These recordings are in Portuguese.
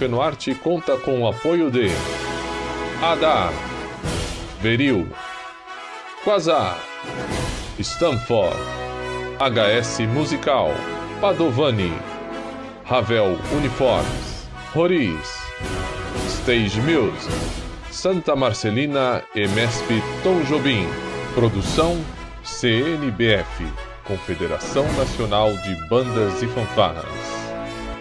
Fenoarte conta com o apoio de Adar, Veril, Quasar, Stanford, HS Musical, Padovani, Ravel Uniformes, Roriz, Stage Music, Santa Marcelina e MESP Tom Jobim. Produção CNBF, Confederação Nacional de Bandas e Fanfarras.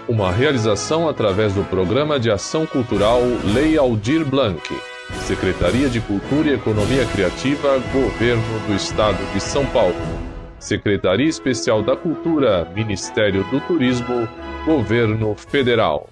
Uma realização através do Programa de Ação Cultural Lei Aldir Blanc. Secretaria de Cultura e Economia Criativa, Governo do Estado de São Paulo. Secretaria Especial da Cultura, Ministério do Turismo, Governo Federal.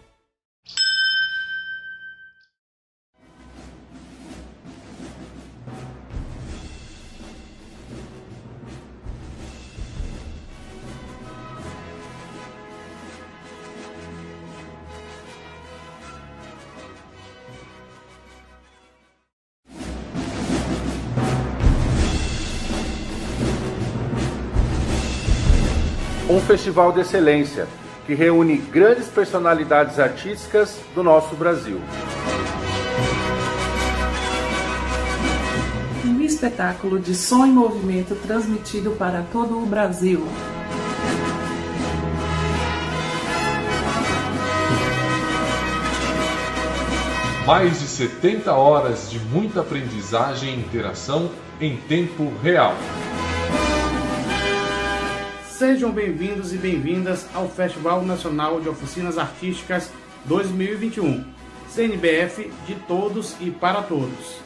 Festival de excelência que reúne grandes personalidades artísticas do nosso Brasil. Um espetáculo de som e movimento transmitido para todo o Brasil. Mais de 70 horas de muita aprendizagem e interação em tempo real. Sejam bem-vindos e bem-vindas ao Festival Nacional de Oficinas Artísticas 2021. CNBF de todos e para todos.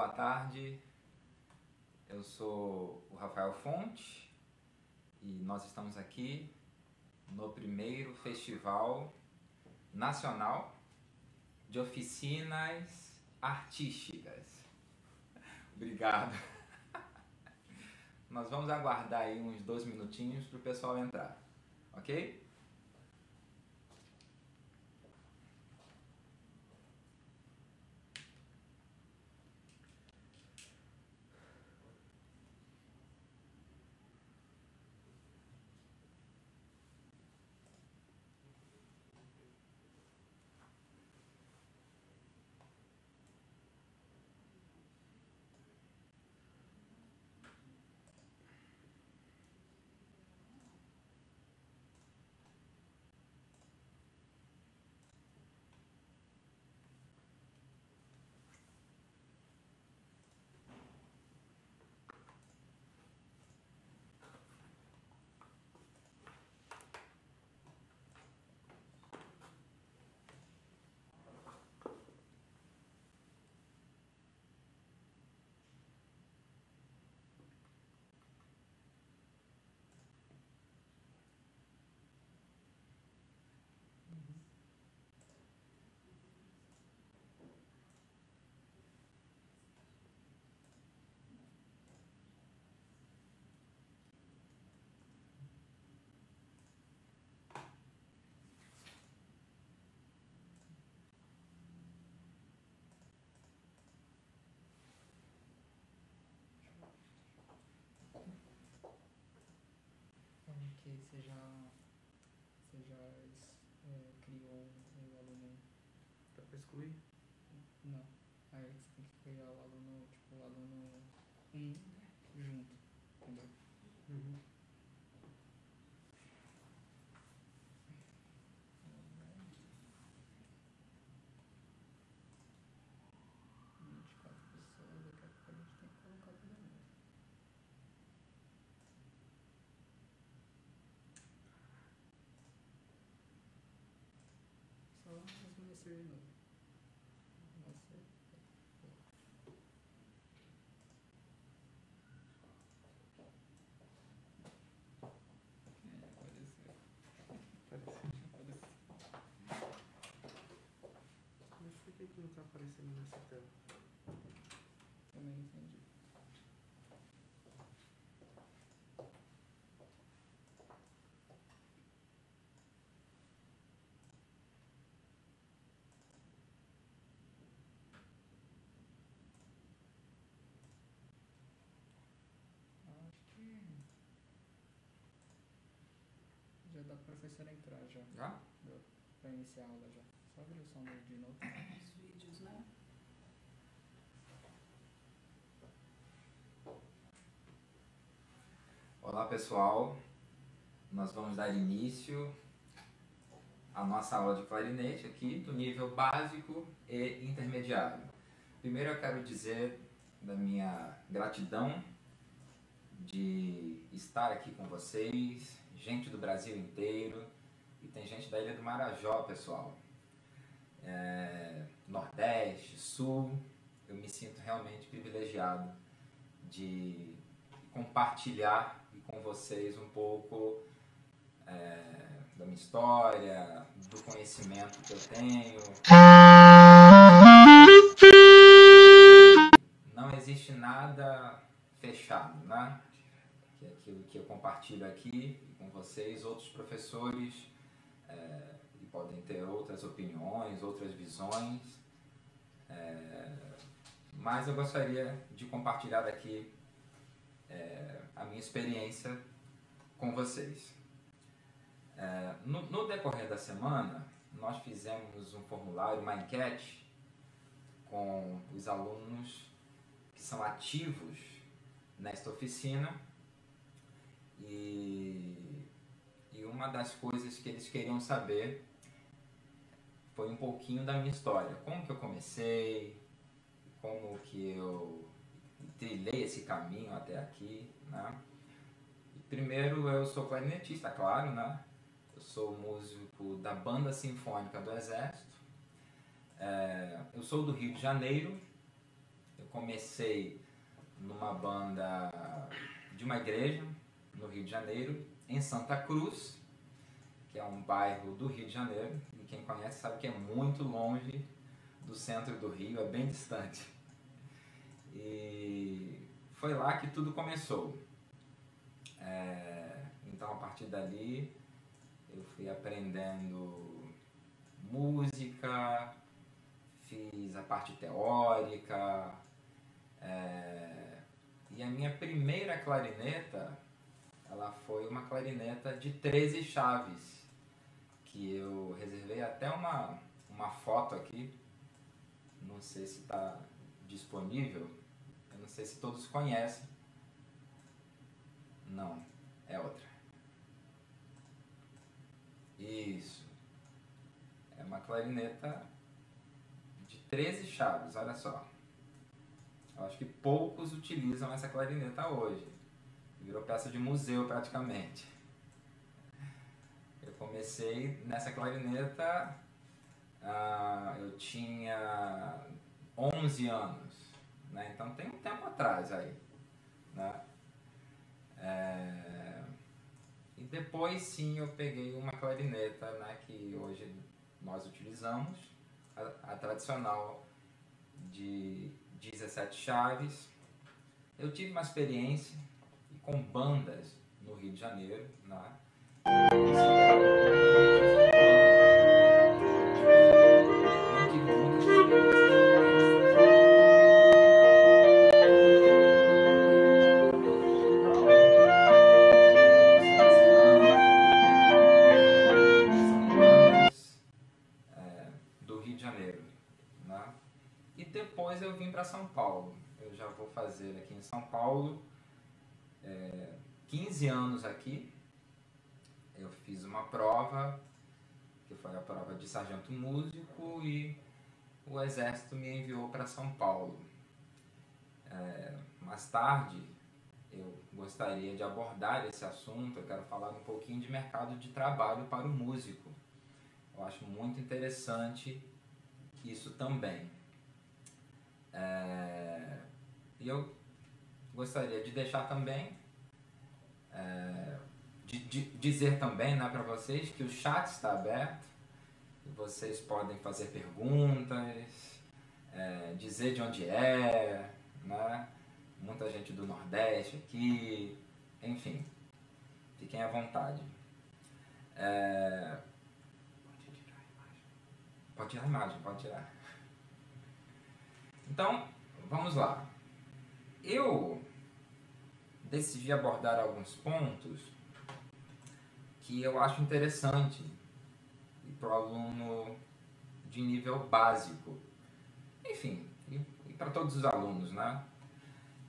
Boa tarde. Eu sou o Rafael Fonte e nós estamos aqui no primeiro Festival Nacional de Oficinas Artísticas. Obrigado. Nós vamos aguardar aí uns dois minutinhos para o pessoal entrar, ok? Você já, você já é, criou o aluno. Tá pra excluir? Não. Aí você tem que criar o aluno, tipo, o aluno 1 junto, entendeu? Uhum. vinte e quatro pessoas, daqui a pouco a gente tem que colocar todo mundo. Só esmorecer de novo. Nossa, é, apareceu. Apareceu. Mas por que que não tá aparecendo nessa tela? Também não entendi. Acho que já dá pra professora entrar já. Já? Deu pra iniciar a aula já. Só abrir o som dele de novo. Os vídeos, né? Olá pessoal, nós vamos dar início à nossa aula de clarinete aqui do nível básico e intermediário. Primeiro eu quero dizer da minha gratidão de estar aqui com vocês, gente do Brasil inteiro e tem gente da Ilha do Marajó, pessoal. É, Nordeste, Sul, eu me sinto realmente privilegiado de compartilhar com vocês um pouco é, da minha história, do conhecimento que eu tenho. Não existe nada fechado, né? Que é aquilo que eu compartilho aqui com vocês, outros professores é, e podem ter outras opiniões, outras visões. É, mas eu gostaria de compartilhar aqui é, a minha experiência com vocês. É, no, no, decorrer da semana, nós fizemos um formulário, uma enquete com os alunos que são ativos nesta oficina e, e uma das coisas que eles queriam saber foi um pouquinho da minha história, como que eu comecei, como que eu trilhei esse caminho até aqui, né? Primeiro, eu sou clarinetista, claro, né? Eu sou músico da Banda Sinfônica do Exército. É, eu sou do Rio de Janeiro. Eu comecei numa banda de uma igreja no Rio de Janeiro, em Santa Cruz, que é um bairro do Rio de Janeiro. E quem conhece sabe que é muito longe do centro do Rio, é bem distante. E foi lá que tudo começou. É, então a partir dali eu fui aprendendo música, fiz a parte teórica é, e a minha primeira clarineta ela foi uma clarineta de 13 chaves que eu reservei até uma, uma foto aqui não sei se está disponível eu não sei se todos conhecem não, é outra. Isso. É uma clarineta de 13 chaves, olha só. Acho que poucos utilizam essa clarineta hoje. Virou peça de museu praticamente. Eu comecei nessa clarineta, ah, eu tinha 11 anos, né? então tem um tempo atrás aí. Né? É... E depois sim eu peguei uma clarineta né, que hoje nós utilizamos, a, a tradicional de 17 chaves. Eu tive uma experiência com bandas no Rio de Janeiro, né? é, na né? E depois eu vim para São Paulo. Eu já vou fazer aqui em São Paulo. 15 anos aqui. Eu fiz uma prova, que foi a prova de sargento músico, e o exército me enviou para São Paulo. É, mais tarde, eu gostaria de abordar esse assunto, eu quero falar um pouquinho de mercado de trabalho para o músico. Eu acho muito interessante isso também. É, e eu gostaria de deixar também, é, de, de, dizer também né, para vocês que o chat está aberto, vocês podem fazer perguntas, é, dizer de onde é, né? muita gente do Nordeste aqui, enfim, fiquem à vontade. É... Pode tirar a imagem, pode tirar. Então, vamos lá. Eu decidi abordar alguns pontos que eu acho interessante para o aluno de nível básico. Enfim, e, e para todos os alunos, né?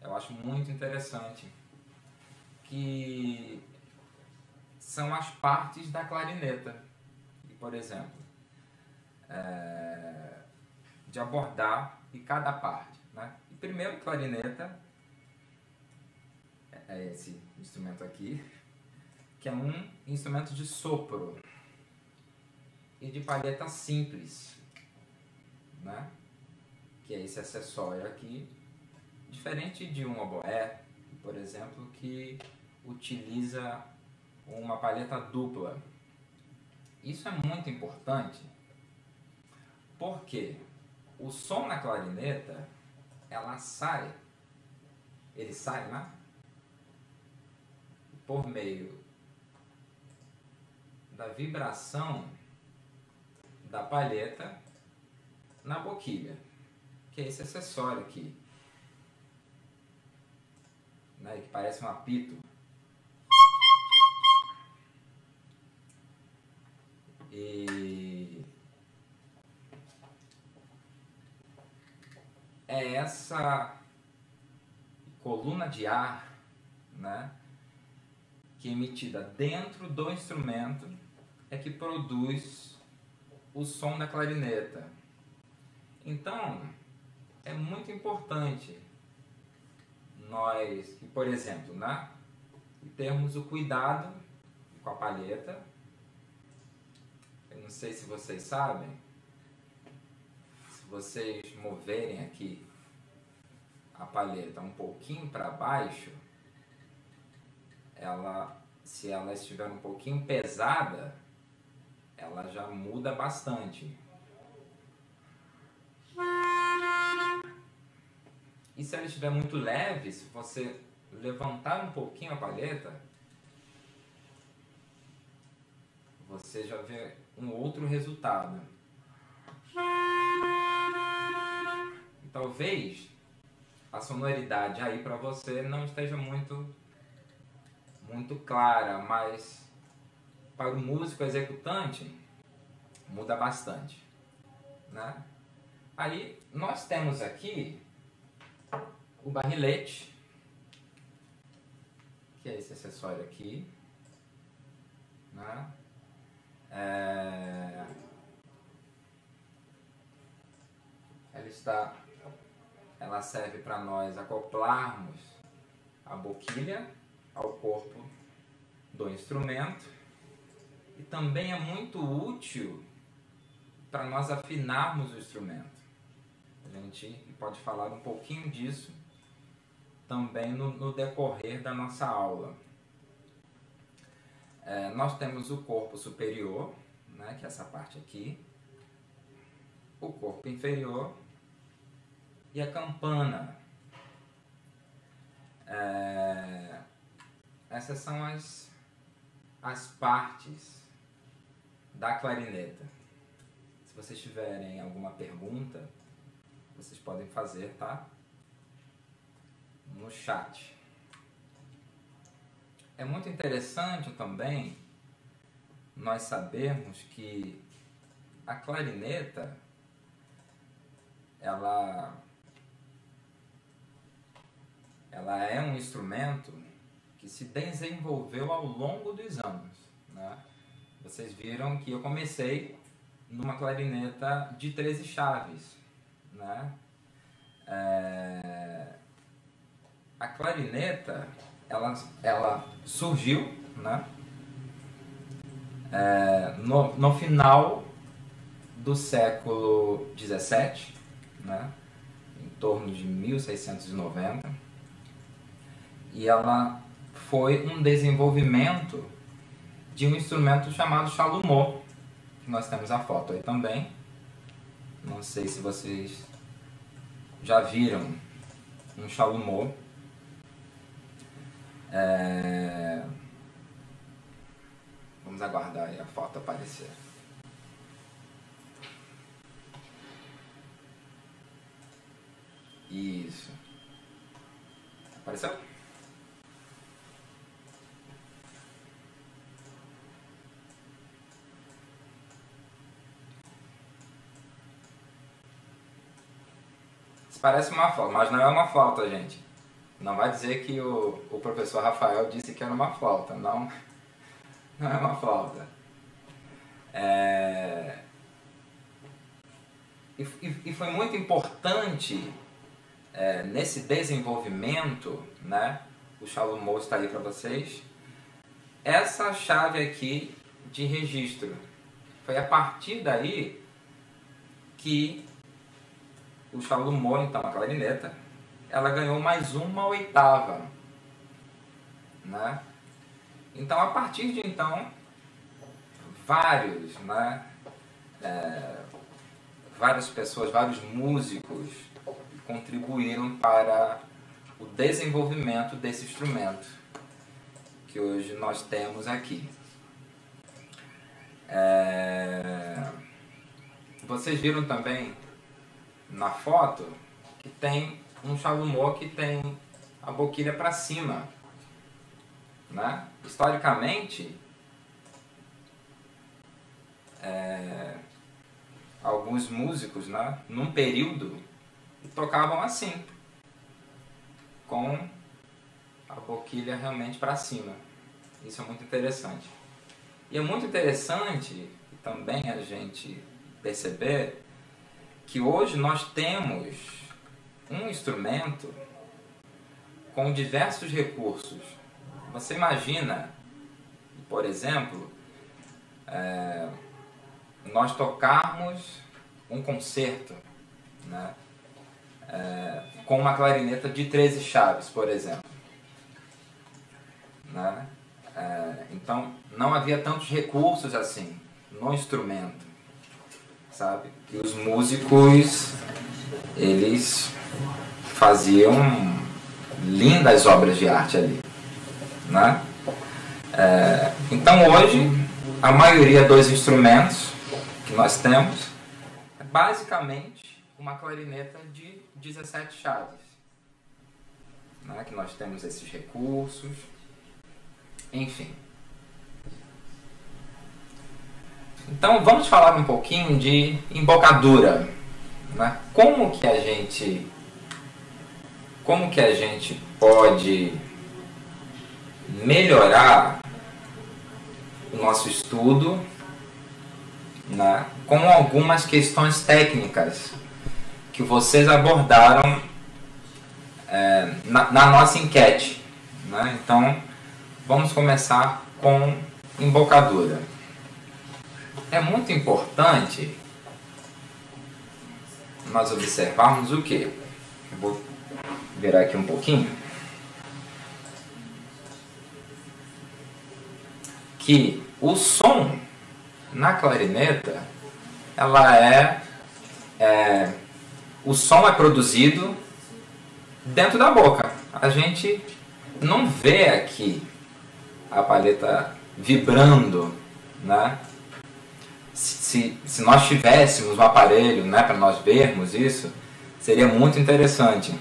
Eu acho muito interessante que são as partes da clarineta. Por exemplo, é, de abordar e cada parte. Né? E primeiro, clarineta é esse instrumento aqui, que é um instrumento de sopro e de palheta simples, né? que é esse acessório aqui Diferente de um oboé, por exemplo, que utiliza uma palheta dupla. Isso é muito importante porque o som na clarineta ela sai, ele sai, né? Por meio da vibração da palheta na boquilha, que é esse acessório aqui né, que parece um apito. E é essa coluna de ar, né, que é emitida dentro do instrumento é que produz o som da clarineta. Então, é muito importante nós, por exemplo, né, termos o cuidado com a palheta. Eu não sei se vocês sabem, se vocês moverem aqui a palheta um pouquinho para baixo, ela, se ela estiver um pouquinho pesada, ela já muda bastante. E se ela estiver muito leve, se você levantar um pouquinho a palheta, você já vê um outro resultado. E talvez a sonoridade aí para você não esteja muito muito clara, mas para o músico executante muda bastante, né? Aí nós temos aqui o barrilete, que é esse acessório aqui. Né? É... Ela está, ela serve para nós acoplarmos a boquilha ao corpo do instrumento e também é muito útil para nós afinarmos o instrumento. A gente pode falar um pouquinho disso também no, no decorrer da nossa aula. É, nós temos o corpo superior, né, que é essa parte aqui, o corpo inferior e a campana. É, essas são as, as partes da clarineta. Se vocês tiverem alguma pergunta, vocês podem fazer, tá? no chat. É muito interessante também nós sabermos que a clarineta ela ela é um instrumento que se desenvolveu ao longo dos anos. Né? Vocês viram que eu comecei numa clarineta de 13 chaves. Né? É... A clarineta ela, ela surgiu né? É, no, no final do século 17, né? em torno de 1690, e ela foi um desenvolvimento de um instrumento chamado chalumô, nós temos a foto aí também. Não sei se vocês já viram um chalumô. É... Vamos aguardar a foto aparecer. Isso. Apareceu? Parece uma flauta, mas não é uma flauta, gente. Não vai dizer que o, o professor Rafael disse que era uma flauta. Não, não é uma flauta. É... E, e, e foi muito importante é, nesse desenvolvimento, né? O Shalom está aí para vocês. Essa chave aqui de registro. Foi a partir daí que o Shalom, então a clarineta, ela ganhou mais uma oitava, né? Então a partir de então vários, né? É, várias pessoas, vários músicos contribuíram para o desenvolvimento desse instrumento que hoje nós temos aqui. É... Vocês viram também na foto que tem um chalumô que tem a boquilha para cima. Né? Historicamente, é... alguns músicos, né, num período, tocavam assim, com a boquilha realmente para cima. Isso é muito interessante. E é muito interessante também a gente perceber que hoje nós temos um instrumento com diversos recursos. Você imagina, por exemplo, é, nós tocarmos um concerto, né? é, com uma clarineta de 13 chaves, por exemplo. Né? É, então, não havia tantos recursos assim no instrumento, sabe? E os músicos, eles faziam lindas obras de arte ali, né? É, então, hoje, a maioria dos instrumentos que nós temos é basicamente uma clarineta de 17 chaves. Né? Que nós temos esses recursos. Enfim. Então vamos falar um pouquinho de embocadura. Né? Como que a gente como que a gente pode melhorar o nosso estudo né, com algumas questões técnicas que vocês abordaram é, na, na, nossa enquete. Né? Então, vamos começar com embocadura. É muito importante nós observarmos o que? Vou virar aqui um pouquinho. Que o som na clarineta ela é, é o som é produzido dentro da boca. A gente não vê aqui a palheta vibrando, né? Se, se nós tivéssemos um aparelho né, para nós vermos isso, seria muito interessante.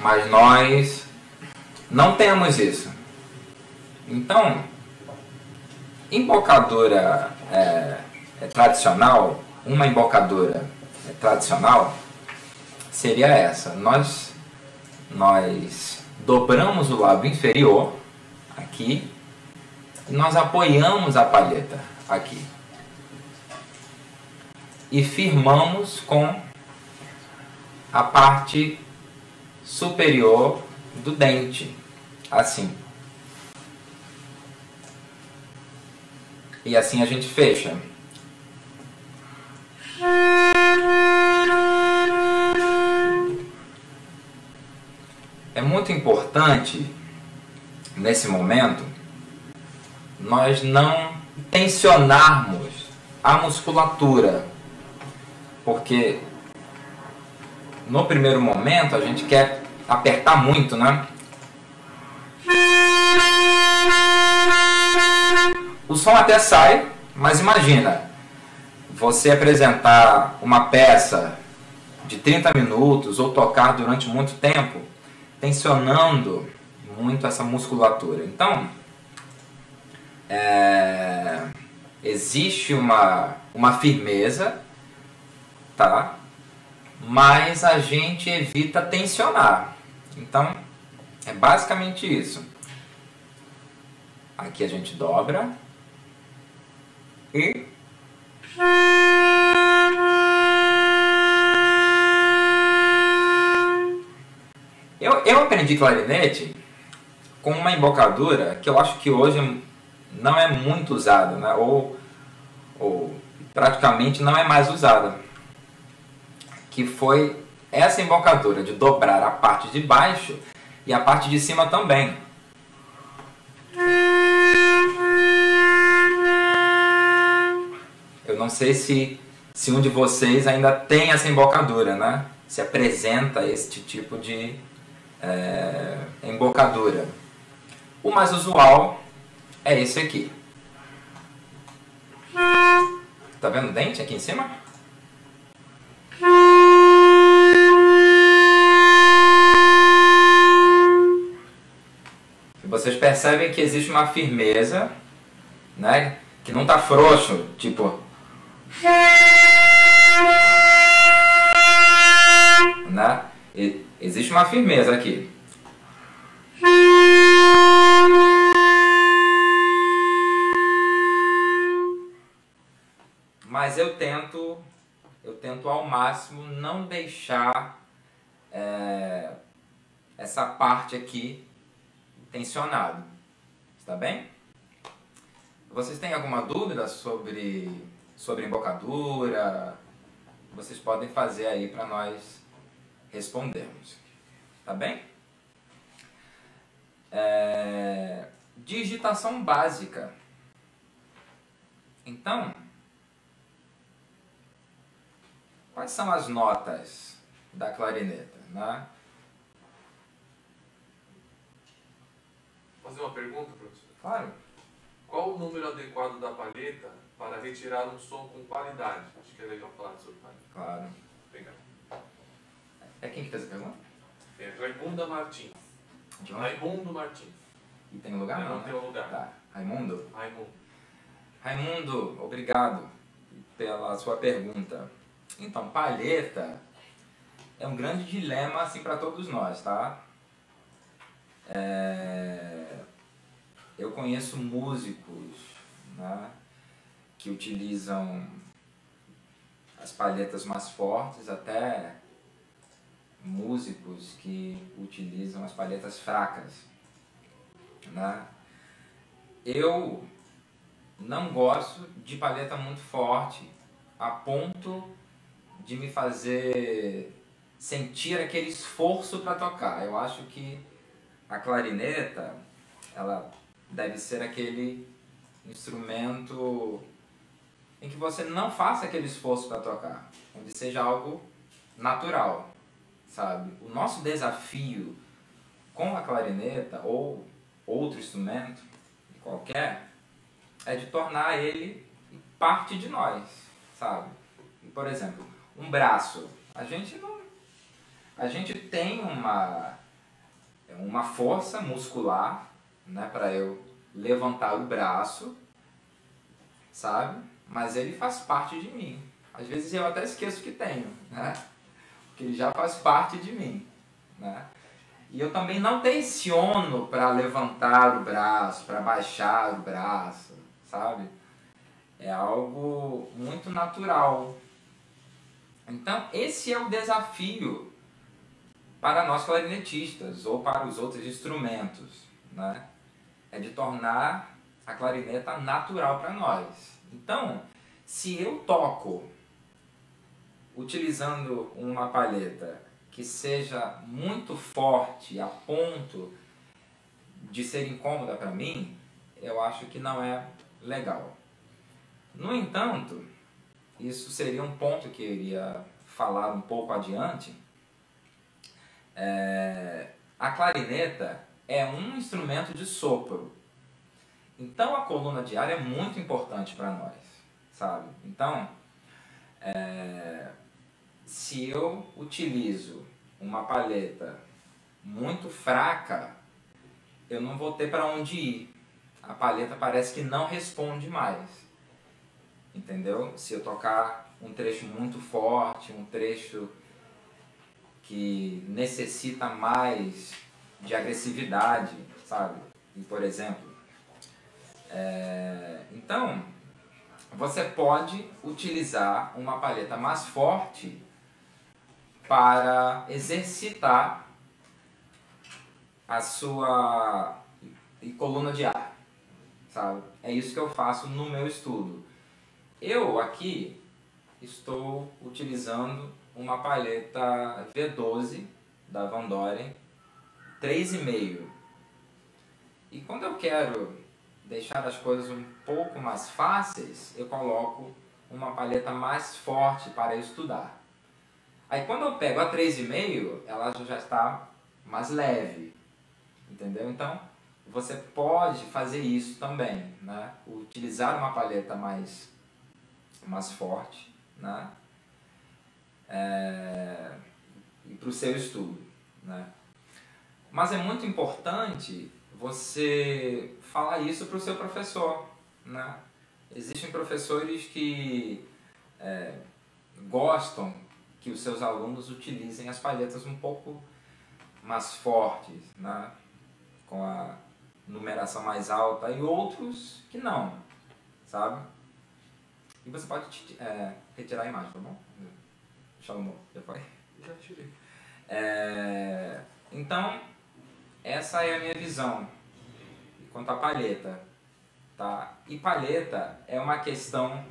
Mas nós não temos isso. Então, embocadura é, é tradicional, uma embocadura é tradicional, seria essa. Nós, nós dobramos o lábio inferior aqui e nós apoiamos a palheta aqui e firmamos com a parte superior do dente, assim. E assim a gente fecha. É muito importante nesse momento nós não tensionarmos a musculatura, porque no primeiro momento a gente quer apertar muito, né? O som até sai, mas imagina você apresentar uma peça de 30 minutos ou tocar durante muito tempo, tensionando muito essa musculatura. Então, é, existe uma, uma firmeza, tá? Mas a gente evita tensionar. Então, é basicamente isso. Aqui a gente dobra e eu, eu aprendi clarinete com uma embocadura que eu acho que hoje não é muito usada, né? ou, ou praticamente não é mais usada. Que foi essa embocadura de dobrar a parte de baixo e a parte de cima também. Eu não sei se, se um de vocês ainda tem essa embocadura, né? Se apresenta este tipo de é, embocadura. O mais usual é esse aqui. Tá vendo o dente aqui em cima? Vocês percebem que existe uma firmeza, né? Que não tá frouxo, tipo... Né? E existe uma firmeza aqui. Mas eu tento, eu tento ao máximo não deixar é, essa parte aqui tensionado. Está bem? Vocês têm alguma dúvida sobre, sobre embocadura? Vocês podem fazer aí para nós respondermos. Tá bem? É, digitação básica. Então, quais são as notas da clarineta? Né? Fazer uma pergunta, professor? Claro. Qual o número adequado da palheta para retirar um som com qualidade? Acho que é legal falar sobre palheta. Claro. Obrigado. É quem que fez a pergunta? É Raimunda Martins. Raimundo Martins. E tem lugar? Não, né? tem lugar. Tá. Raimundo? Raimundo. Raimundo, obrigado pela sua pergunta. Então, palheta é um grande dilema assim para todos nós, tá? É, Eu conheço músicos né, que utilizam as palhetas mais fortes, até músicos que utilizam as palhetas fracas. Né? Eu não gosto de palheta muito forte a ponto de me fazer sentir aquele esforço para tocar. Eu acho que a clarineta ela deve ser aquele instrumento em que você não faça aquele esforço para tocar, onde seja algo natural, sabe? O nosso desafio com a clarineta ou outro instrumento qualquer é de tornar ele parte de nós, sabe? Por exemplo, um braço, a gente não a gente tem uma uma força muscular, né, para eu levantar o braço, sabe? Mas ele faz parte de mim. Às vezes eu até esqueço que tenho, né? Porque ele já faz parte de mim, né? E eu também não tensiono para levantar o braço, para baixar o braço, sabe? É algo muito natural. Então, esse é o desafio para nós clarinetistas ou para os outros instrumentos, né? É de tornar a clarineta natural para nós. Então, se eu toco utilizando uma palheta que seja muito forte a ponto de ser incômoda para mim, eu acho que não é legal. No entanto, isso seria um ponto que eu iria falar um pouco adiante. É, a clarineta é um instrumento de sopro. Então a coluna de ar é muito importante para nós, sabe? Então, é, se eu utilizo uma paleta muito fraca, eu não vou ter para onde ir. A paleta parece que não responde mais. Entendeu? Se eu tocar um trecho muito forte, um trecho que necessita mais de agressividade, sabe? Por exemplo, é... então você pode utilizar uma paleta mais forte para exercitar a sua coluna de ar, sabe? É isso que eu faço no meu estudo. Eu aqui estou utilizando uma paleta V12 da Van Doren 3,5. E quando eu quero deixar as coisas um pouco mais fáceis, eu coloco uma paleta mais forte para estudar. Aí quando eu pego a 3,5, ela já está mais leve, entendeu? Então, você pode fazer isso também, né? Utilizar uma paleta mais, mais forte, né? É, para o seu estudo, né? Mas é muito importante você falar isso para o seu professor, né? Existem professores que é, gostam que os seus alunos utilizem as palhetas um pouco mais fortes, né? com a numeração mais alta, e outros que não, sabe? E você pode é, retirar a imagem, tá bom? Shalom, já foi? Já tirei. É, então, essa é a minha visão quanto à palheta. Tá? E palheta é uma questão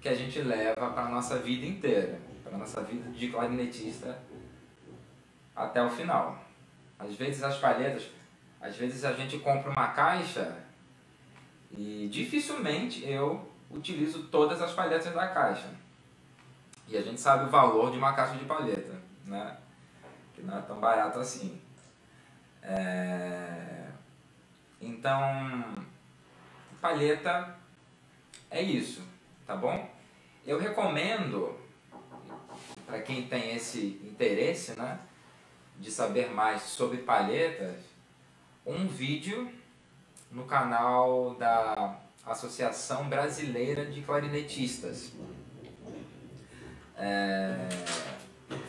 que a gente leva para a nossa vida inteira para nossa vida de clarinetista até o final. Às vezes as palhetas, às vezes a gente compra uma caixa e dificilmente eu utilizo todas as palhetas da caixa. E a gente sabe o valor de uma caixa de palheta, né? Que não é tão barato assim. É... Então, palheta é isso, tá bom? Eu recomendo para quem tem esse interesse, né, de saber mais sobre palhetas, um vídeo no canal da Associação Brasileira de Clarinetistas, é,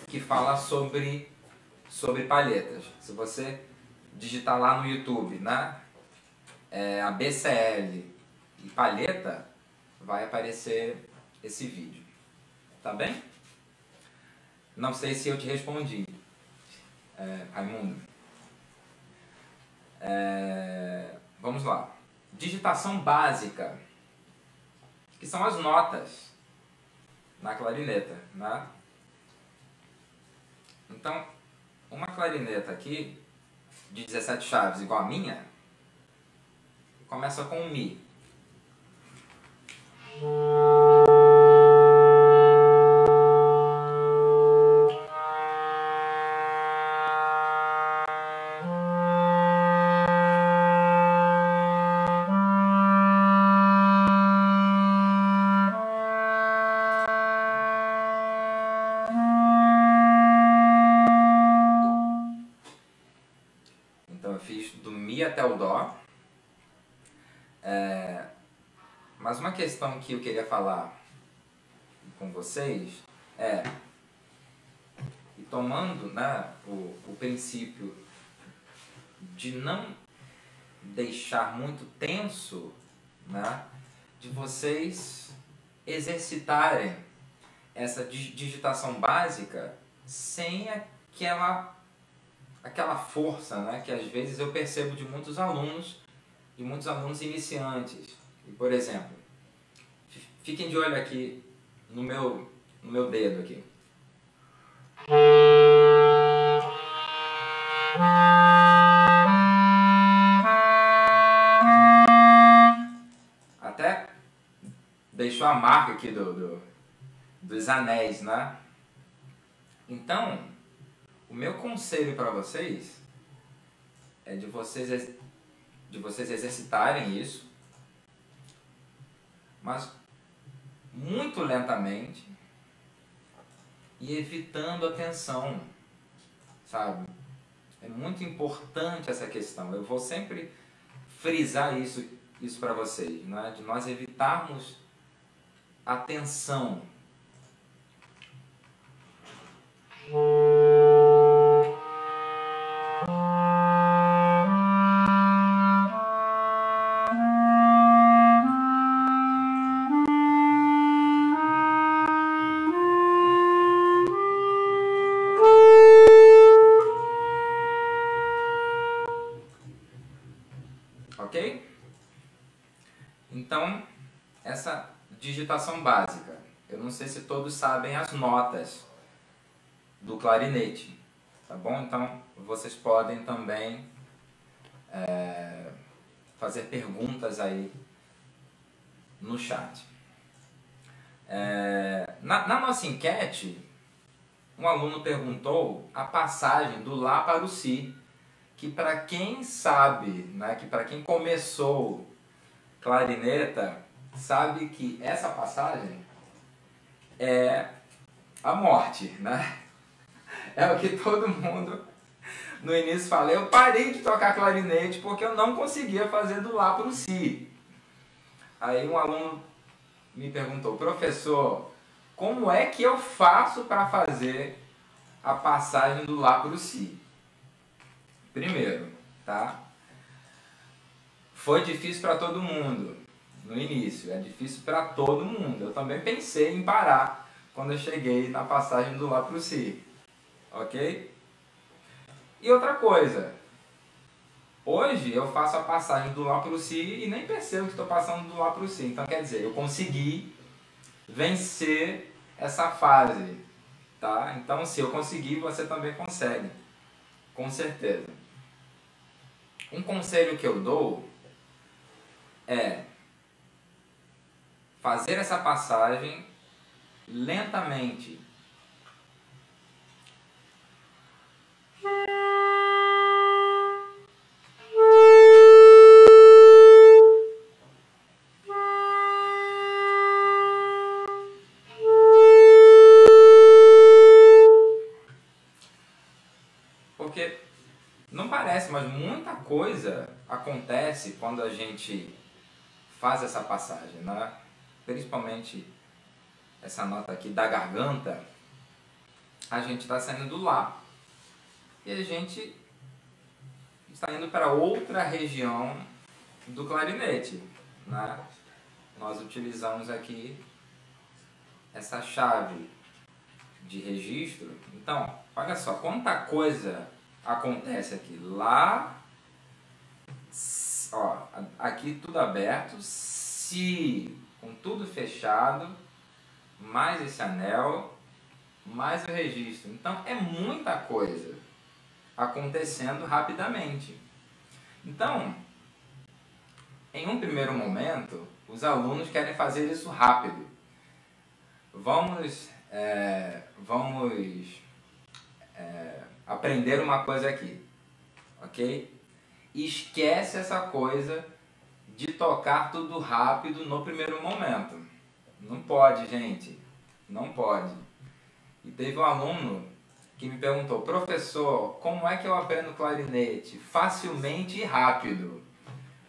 que fala sobre, sobre palhetas. Se você digitar lá no YouTube, né, é, a BCL e palheta, vai aparecer esse vídeo. Tá bem? Não sei se eu te respondi, é, Raimundo. É, vamos lá. Digitação básica, que são as notas na clarineta, né? Então, uma clarineta aqui de 17 chaves igual a minha, começa com um Mi. questão que eu queria falar com vocês é, e tomando né, o, o princípio de não deixar muito tenso, né? De vocês exercitarem essa digitação básica sem aquela aquela força, né, que às vezes eu percebo de muitos alunos, de muitos alunos iniciantes. E, por exemplo, fiquem de olho aqui no meu no meu dedo aqui. Até deixou a marca aqui do, do dos anéis, né? Então, o meu conselho para vocês é de vocês de vocês exercitarem isso, mas muito lentamente e evitando a tensão, sabe? É muito importante essa questão. Eu vou sempre frisar isso, isso para vocês, né? de nós evitarmos a tensão. Digitação básica. Eu não sei se todos sabem as notas do clarinete, tá bom? Então vocês podem também é, fazer perguntas aí no chat. É, na, na nossa enquete, um aluno perguntou a passagem do Lá para o Si, que para quem sabe, né, que para quem começou clarineta, sabe que essa passagem é a morte, né? É o que todo mundo no início fala. Eu parei de tocar clarinete porque eu não conseguia fazer do Lá para o Si. Aí um aluno me perguntou, professor, como é que eu faço para fazer a passagem do Lá para o Si? Primeiro, tá? Foi difícil para todo mundo no início. É difícil para todo mundo. Eu também pensei em parar quando eu cheguei na passagem do Lá para o Si. Ok? E outra coisa. Hoje eu faço a passagem do Lá para o Si e nem percebo que estou passando do Lá para o Si. Então quer dizer, eu consegui vencer essa fase. Tá? Então se eu conseguir, você também consegue. Com certeza. Um conselho que eu dou é fazer essa passagem lentamente. Principalmente essa nota aqui da garganta, a gente está saindo do Lá e a gente está indo para outra região do clarinete. Né? Nós utilizamos aqui essa chave de registro. Então, olha só, quanta coisa acontece aqui. Lá, ó, aqui tudo aberto, si, com tudo fechado, mais esse anel, mais o registro. Então é muita coisa acontecendo rapidamente. Então, em um primeiro momento, os alunos querem fazer isso rápido. Vamos, é, vamos é, aprender uma coisa aqui, ok? Esquece essa coisa de tocar tudo rápido no primeiro momento. Não pode, gente. Não pode. E teve um aluno que me perguntou, professor, como é que eu aprendo clarinete? Facilmente e rápido.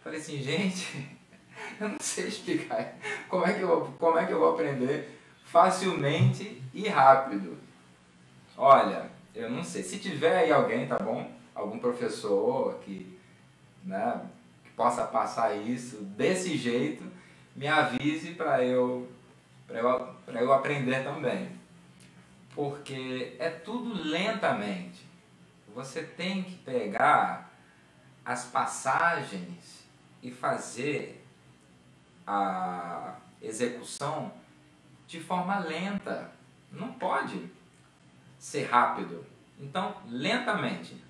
Falei assim, gente, eu não sei explicar. Como é que eu, como é que eu vou aprender facilmente e rápido? Olha, eu não sei. Se tiver aí alguém, tá bom? Algum professor que né, possa passar isso desse jeito, me avise para eu, eu, eu aprender também. Porque é tudo lentamente. Você tem que pegar as passagens e fazer a execução de forma lenta. Não pode ser rápido. Então, lentamente.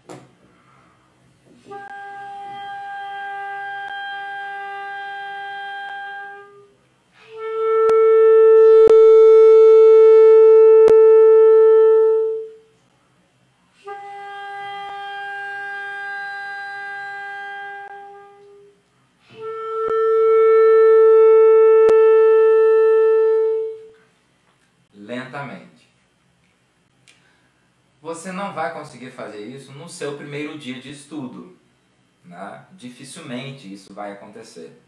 Você não vai conseguir fazer isso no seu primeiro dia de estudo. Né? Dificilmente isso vai acontecer.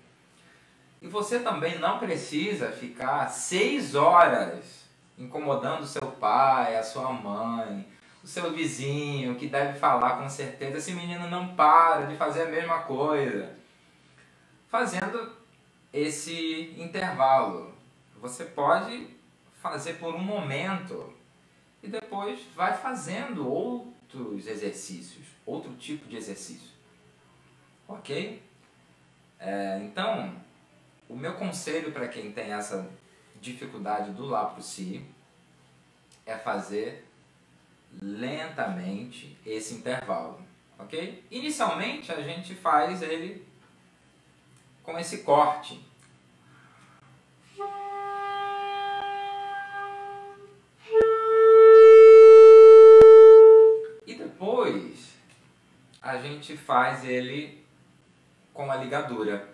E você também não precisa ficar seis horas incomodando seu pai, a sua mãe, o seu vizinho, que deve falar com certeza: esse menino não para de fazer a mesma coisa. Fazendo esse intervalo. Você pode fazer por um momento e depois vai fazendo outros exercícios, outro tipo de exercício. Ok? É, então, o meu conselho para quem tem essa dificuldade do lá para o si é fazer lentamente esse intervalo, ok? Inicialmente a gente faz ele com esse corte. A gente faz ele com a ligadura.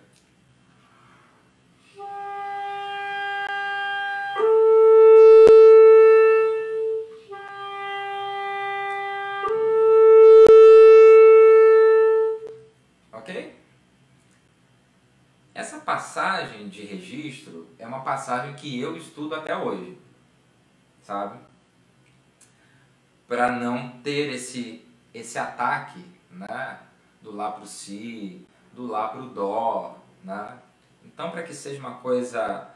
Ok? Essa passagem de registro é uma passagem que eu estudo até hoje, sabe? Para não ter esse, esse ataque, né? Do lá pro si, do lá pro dó, né? Então, para que seja uma coisa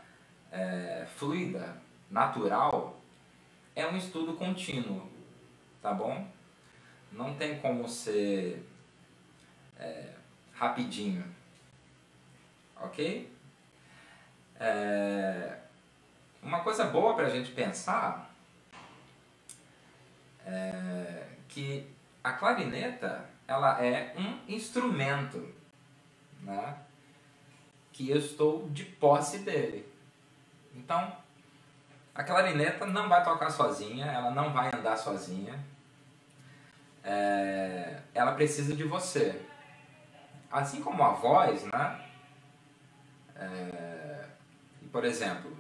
é, fluida, natural, é um estudo contínuo, tá bom? Não tem como ser é, rapidinho, ok? É, uma coisa boa para a gente pensar é que a clarineta ela é um instrumento, né? Que eu estou de posse dele. Então, a clarineta não vai tocar sozinha, ela não vai andar sozinha. É, ela precisa de você. Assim como a voz, né? É, por exemplo,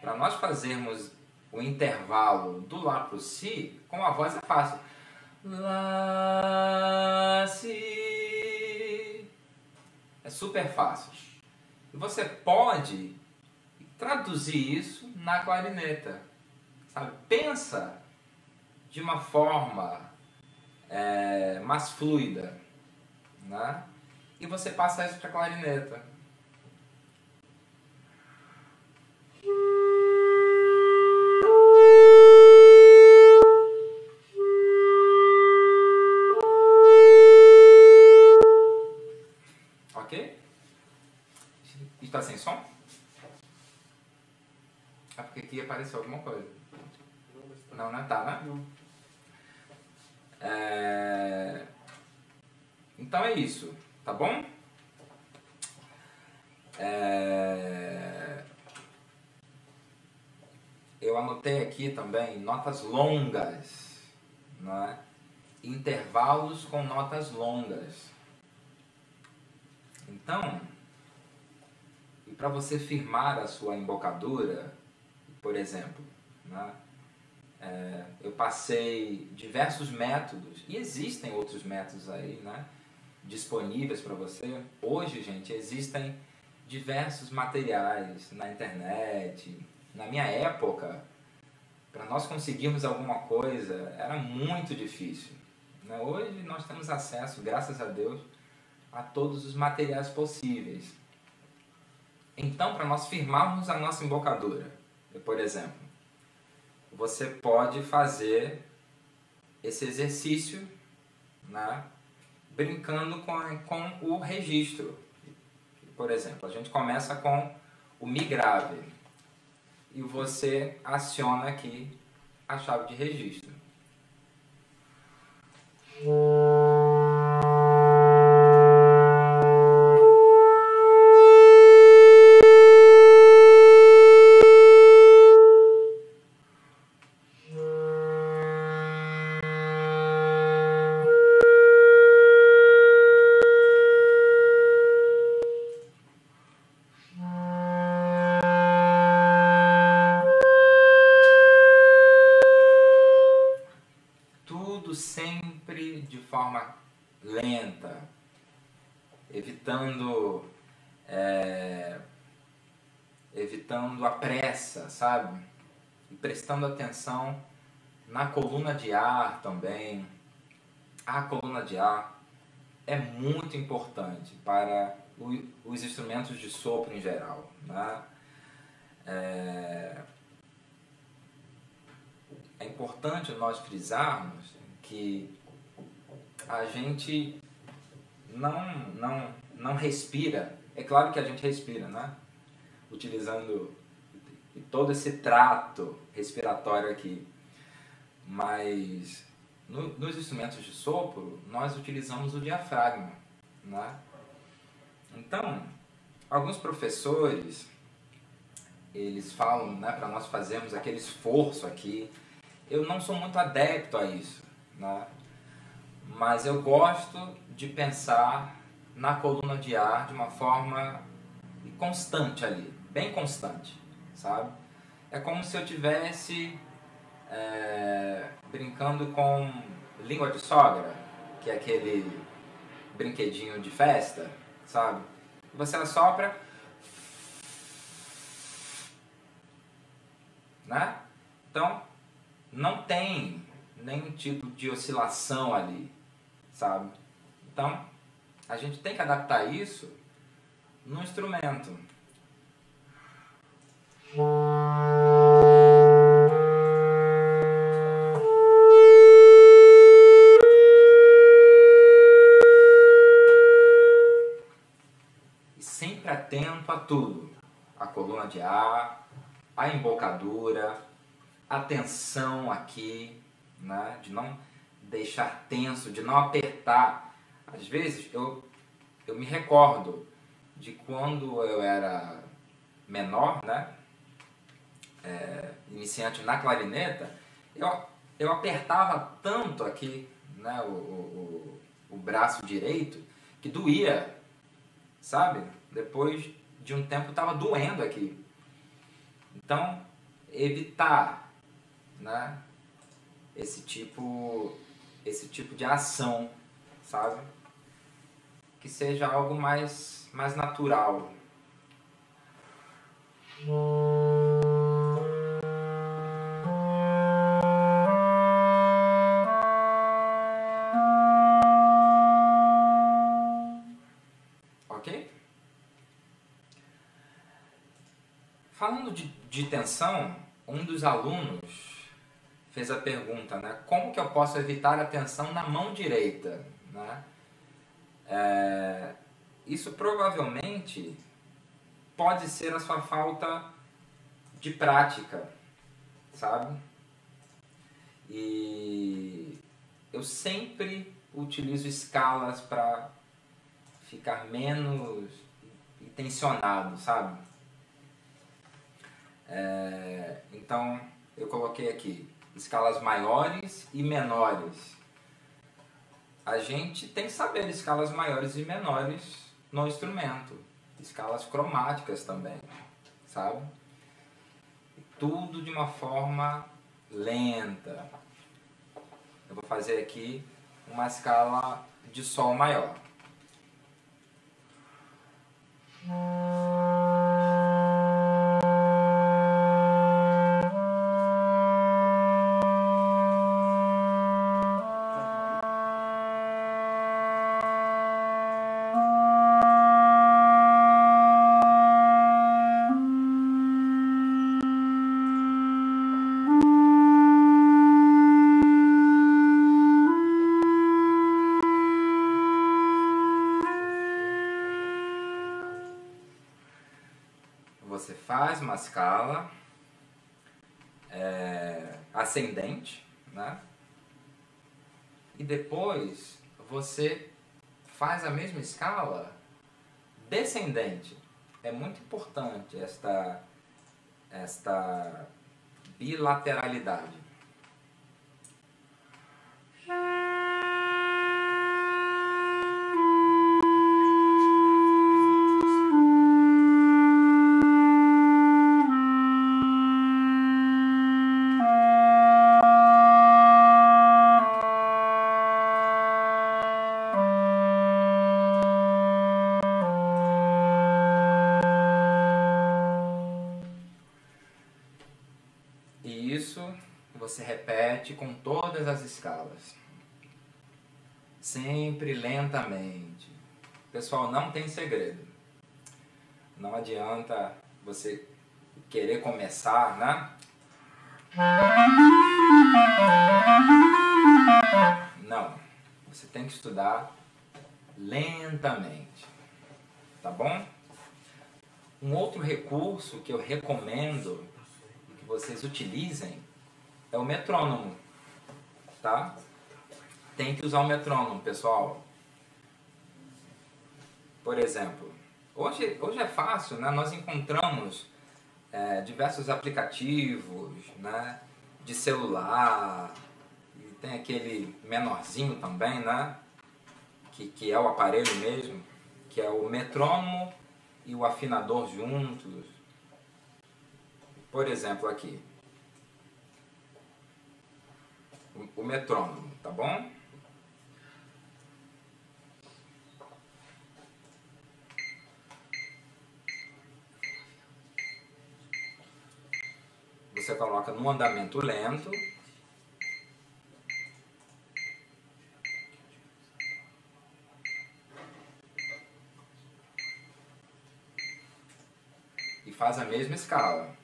para nós fazermos o intervalo do Lá para o Si, com a voz é fácil. Lá, Si. É super fácil. E você pode traduzir isso na clarineta. Sabe? Pensa de uma forma é, mais fluida. Né? E você passa isso para a clarineta. Aqui apareceu alguma coisa. Não, não tá, né? Não. É... Então é isso, tá bom? É... Eu anotei aqui também notas longas, né? intervalos com notas longas. Então, e para você firmar a sua embocadura, por exemplo, né? É, eu passei diversos métodos, e existem outros métodos aí, né? Disponíveis para você. Hoje, gente, existem diversos materiais na internet. Na minha época, para nós conseguirmos alguma coisa, era muito difícil. Né? Hoje nós temos acesso, graças a Deus, a todos os materiais possíveis. Então, para nós firmarmos a nossa embocadura, por exemplo, você pode fazer esse exercício né, brincando com, com o registro. Por exemplo, a gente começa com o Mi grave e você aciona aqui a chave de registro. Prestando atenção na coluna de ar também. A coluna de ar é muito importante para os instrumentos de sopro em geral. Né? É, é importante nós frisarmos que a gente não, não, não respira. É claro que a gente respira, né? Utilizando todo esse trato respiratório aqui. Mas no- nos instrumentos de sopro, nós utilizamos o diafragma, né? Então, alguns professores, eles falam né, para nós fazermos aquele esforço aqui. Eu não sou muito adepto a isso, né? mas eu gosto de pensar na coluna de ar de uma forma constante ali, bem constante, sabe? É como se eu tivesse é, brincando com língua de sogra, que é aquele brinquedinho de festa, sabe? Você assopra, né? Então, não tem nenhum tipo de oscilação ali, sabe? Então, a gente tem que adaptar isso no instrumento. E sempre atento a tudo. A coluna de ar, a embocadura, a tensão aqui, né? de não deixar tenso, de não apertar. Às vezes eu, eu me recordo de quando eu era menor, né? É, iniciante na clarineta, eu, eu apertava tanto aqui né? o, o, o, braço direito que doía, sabe? Depois de um tempo estava doendo aqui. Então, evitar né? esse tipo esse tipo de ação, sabe? Que seja algo mais mais natural. Falando de, de tensão, um dos alunos fez a pergunta, né? Como que eu posso evitar a tensão na mão direita, né? É, isso provavelmente pode ser a sua falta de prática, sabe? E eu sempre utilizo escalas para ficar menos tensionado, sabe? É, então eu coloquei aqui escalas maiores e menores. A gente tem que saber escalas maiores e menores no instrumento, escalas cromáticas também, sabe? Tudo de uma forma lenta. Eu vou fazer aqui uma escala de sol maior. você escala descendente. É muito importante esta, esta bilateralidade. Pessoal, não tem segredo. Não adianta você querer começar, né? Não. Você tem que estudar lentamente. Tá bom? Um outro recurso que eu recomendo que vocês utilizem é o metrônomo, tá? Tem que usar o metrônomo, pessoal. Por exemplo, hoje, hoje é fácil, né? Nós encontramos é, diversos aplicativos, né? De celular, e tem aquele menorzinho também, né? Que, que é o aparelho mesmo, que é o metrônomo e o afinador juntos. Por exemplo, aqui. O, o metrônomo, tá bom? Você coloca no andamento lento. E faz a mesma escala.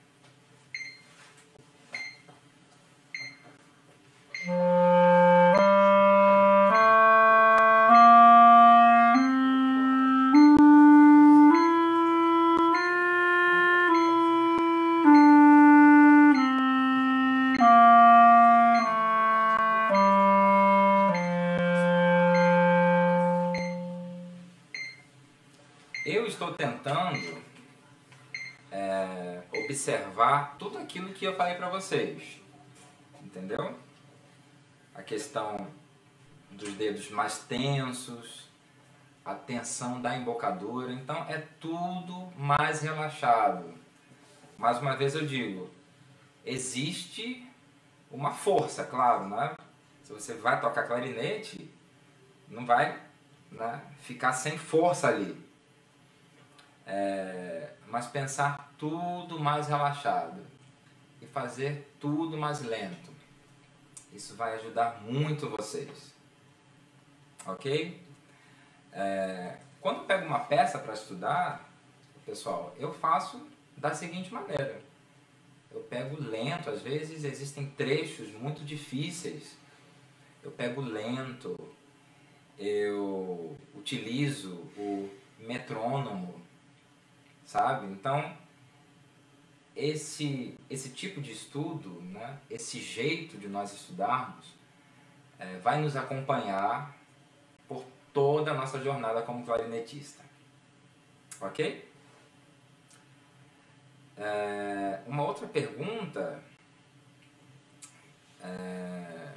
Aquilo que eu falei para vocês, entendeu? A questão dos dedos mais tensos, a tensão da embocadura, então é tudo mais relaxado. Mais uma vez eu digo, existe uma força, claro, né? Se você vai tocar clarinete, não vai né, ficar sem força ali. É, mas pensar tudo mais relaxado fazer tudo mais lento. Isso vai ajudar muito vocês. Ok? É, quando eu pego uma peça para estudar, pessoal, eu faço da seguinte maneira. Eu pego lento, às vezes existem trechos muito difíceis. Eu pego lento, eu utilizo o metrônomo, sabe? Então, esse, esse tipo de estudo, né, esse jeito de nós estudarmos, é, vai nos acompanhar por toda a nossa jornada como clarinetista. Ok? É, uma outra pergunta é,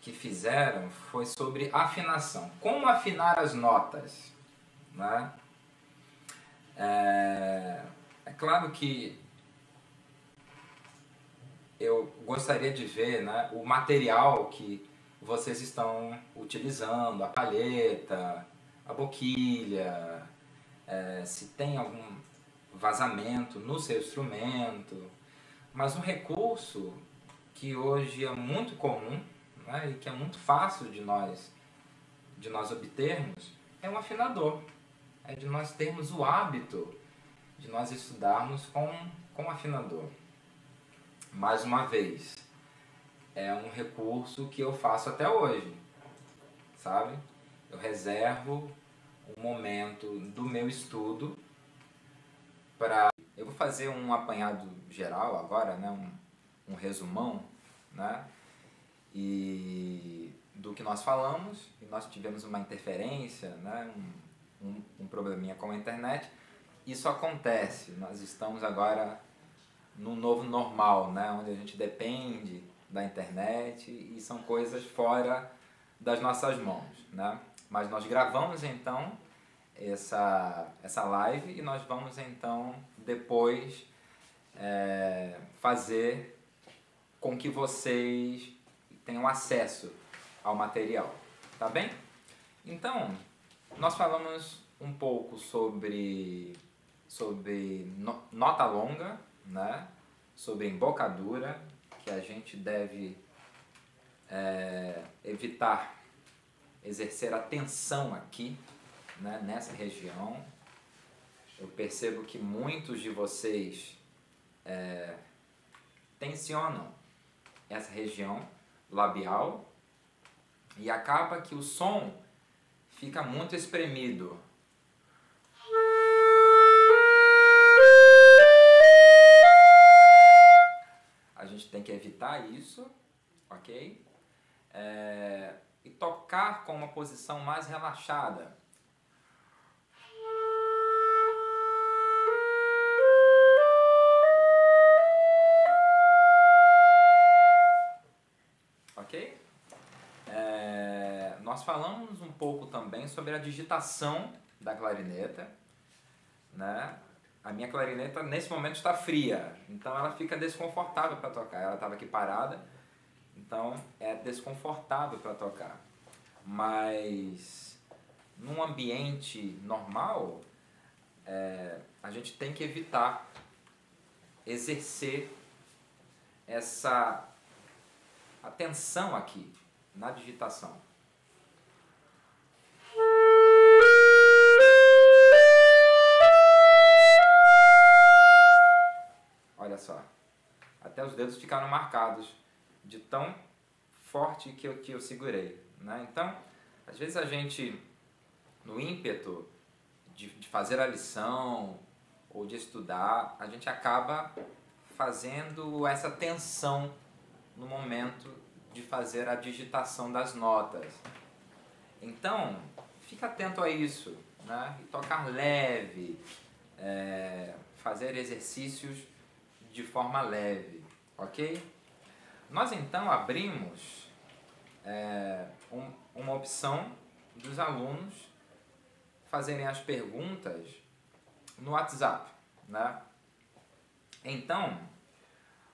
que fizeram foi sobre afinação. Como afinar as notas? Né? É, é claro que eu gostaria de ver né, o material que vocês estão utilizando, a palheta, a boquilha, é, se tem algum vazamento no seu instrumento. Mas um recurso que hoje é muito comum né, e que é muito fácil de nós, de nós obtermos é um afinador. É de nós termos o hábito de nós estudarmos com, com afinador. Mais uma vez, é um recurso que eu faço até hoje, sabe? Eu reservo um momento do meu estudo para. Eu vou fazer um apanhado geral agora, né? um, um resumão, né? E do que nós falamos, e nós tivemos uma interferência, né? um, um, um probleminha com a internet. Isso acontece, nós estamos agora no novo normal, né? onde a gente depende da internet e são coisas fora das nossas mãos. Né? Mas nós gravamos então essa, essa live e nós vamos então depois é, fazer com que vocês tenham acesso ao material, tá bem? Então, nós falamos um pouco sobre, sobre no, nota longa, né? sobre embocadura, que a gente deve é, evitar exercer a tensão aqui, né, nessa região. Eu percebo que muitos de vocês é, tensionam essa região labial e acaba que o som fica muito espremido. A gente tem que evitar isso, ok? É, e tocar com uma posição mais relaxada. Falamos um pouco também sobre a digitação da clarineta, né? A minha clarineta nesse momento está fria, então ela fica desconfortável para tocar. Ela estava aqui parada, então é desconfortável para tocar. Mas num ambiente normal, é, a gente tem que evitar exercer essa atenção aqui na digitação. Olha só, até os dedos ficaram marcados de tão forte que eu, que eu segurei. Né? Então, às vezes a gente, no ímpeto de, de fazer a lição ou de estudar, a gente acaba fazendo essa tensão no momento de fazer a digitação das notas. Então, fica atento a isso, né? E tocar leve, é, fazer exercícios de forma leve, ok? Nós então abrimos é, um, uma opção dos alunos fazerem as perguntas no WhatsApp, né? Então,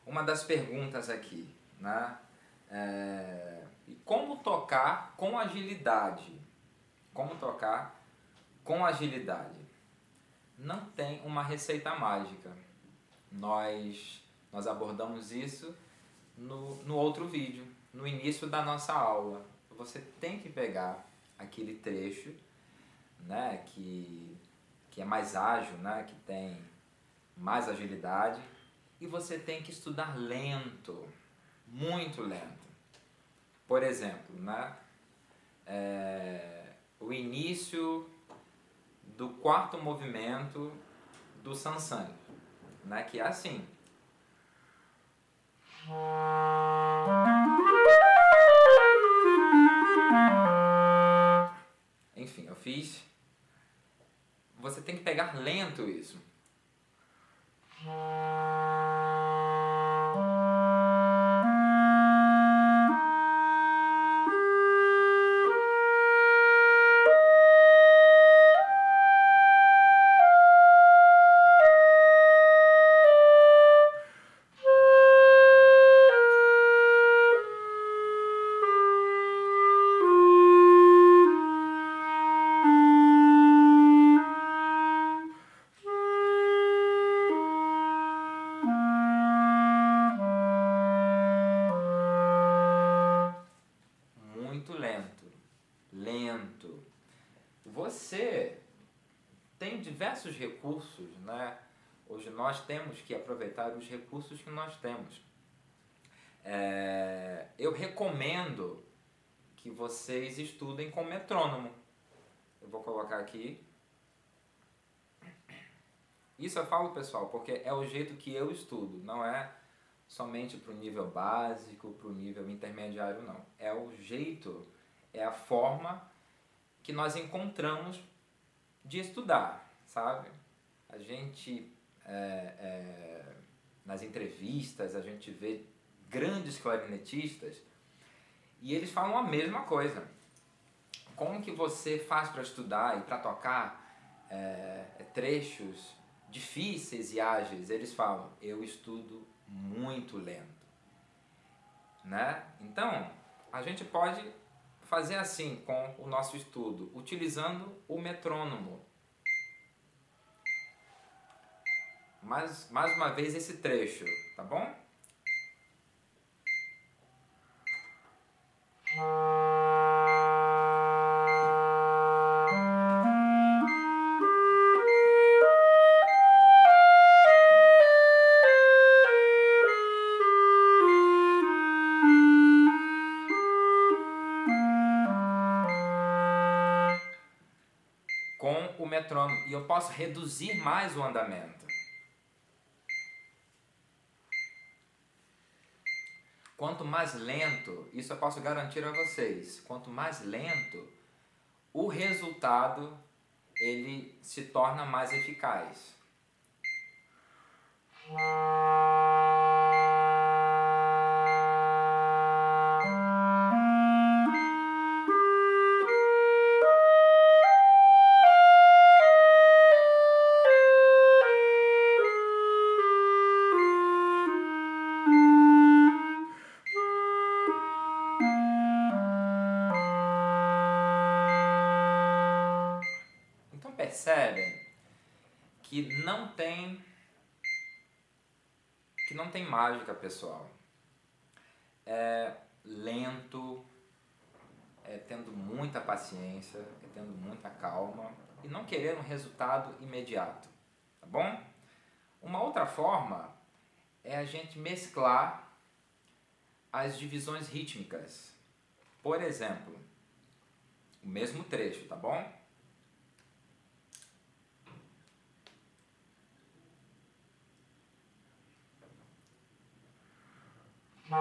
uma das perguntas aqui, né? É, como tocar com agilidade? Como tocar com agilidade? Não tem uma receita mágica. Nós, nós abordamos isso no, no outro vídeo, no início da nossa aula. Você tem que pegar aquele trecho né, que, que é mais ágil, né, que tem mais agilidade, e você tem que estudar lento, muito lento. Por exemplo, né, é, o início do quarto movimento do Sansang, né, que é assim. Enfim, eu fiz. Você tem que pegar lento isso. Temos que aproveitar os recursos que nós temos. É, eu recomendo que vocês estudem com metrônomo. Eu vou colocar aqui. Isso eu falo, pessoal, porque é o jeito que eu estudo, não é somente para o nível básico, para o nível intermediário, não. É o jeito, é a forma que nós encontramos de estudar, sabe? A gente, é, é, nas entrevistas, a gente vê grandes clarinetistas e eles falam a mesma coisa. Como que você faz para estudar e para tocar é, trechos difíceis e ágeis? Eles falam, eu estudo muito lento. Né? Então, a gente pode fazer assim com o nosso estudo, utilizando o metrônomo. Mais, mais uma vez esse trecho, tá bom? com o metrônomo e eu posso reduzir mais o andamento. Quanto mais lento, isso eu posso garantir a vocês, quanto mais lento, o resultado ele se torna mais eficaz. Mágica, pessoal. É lento, é tendo muita paciência, é tendo muita calma e não querer um resultado imediato, tá bom? Uma outra forma é a gente mesclar as divisões rítmicas. Por exemplo, o mesmo trecho, tá bom? Então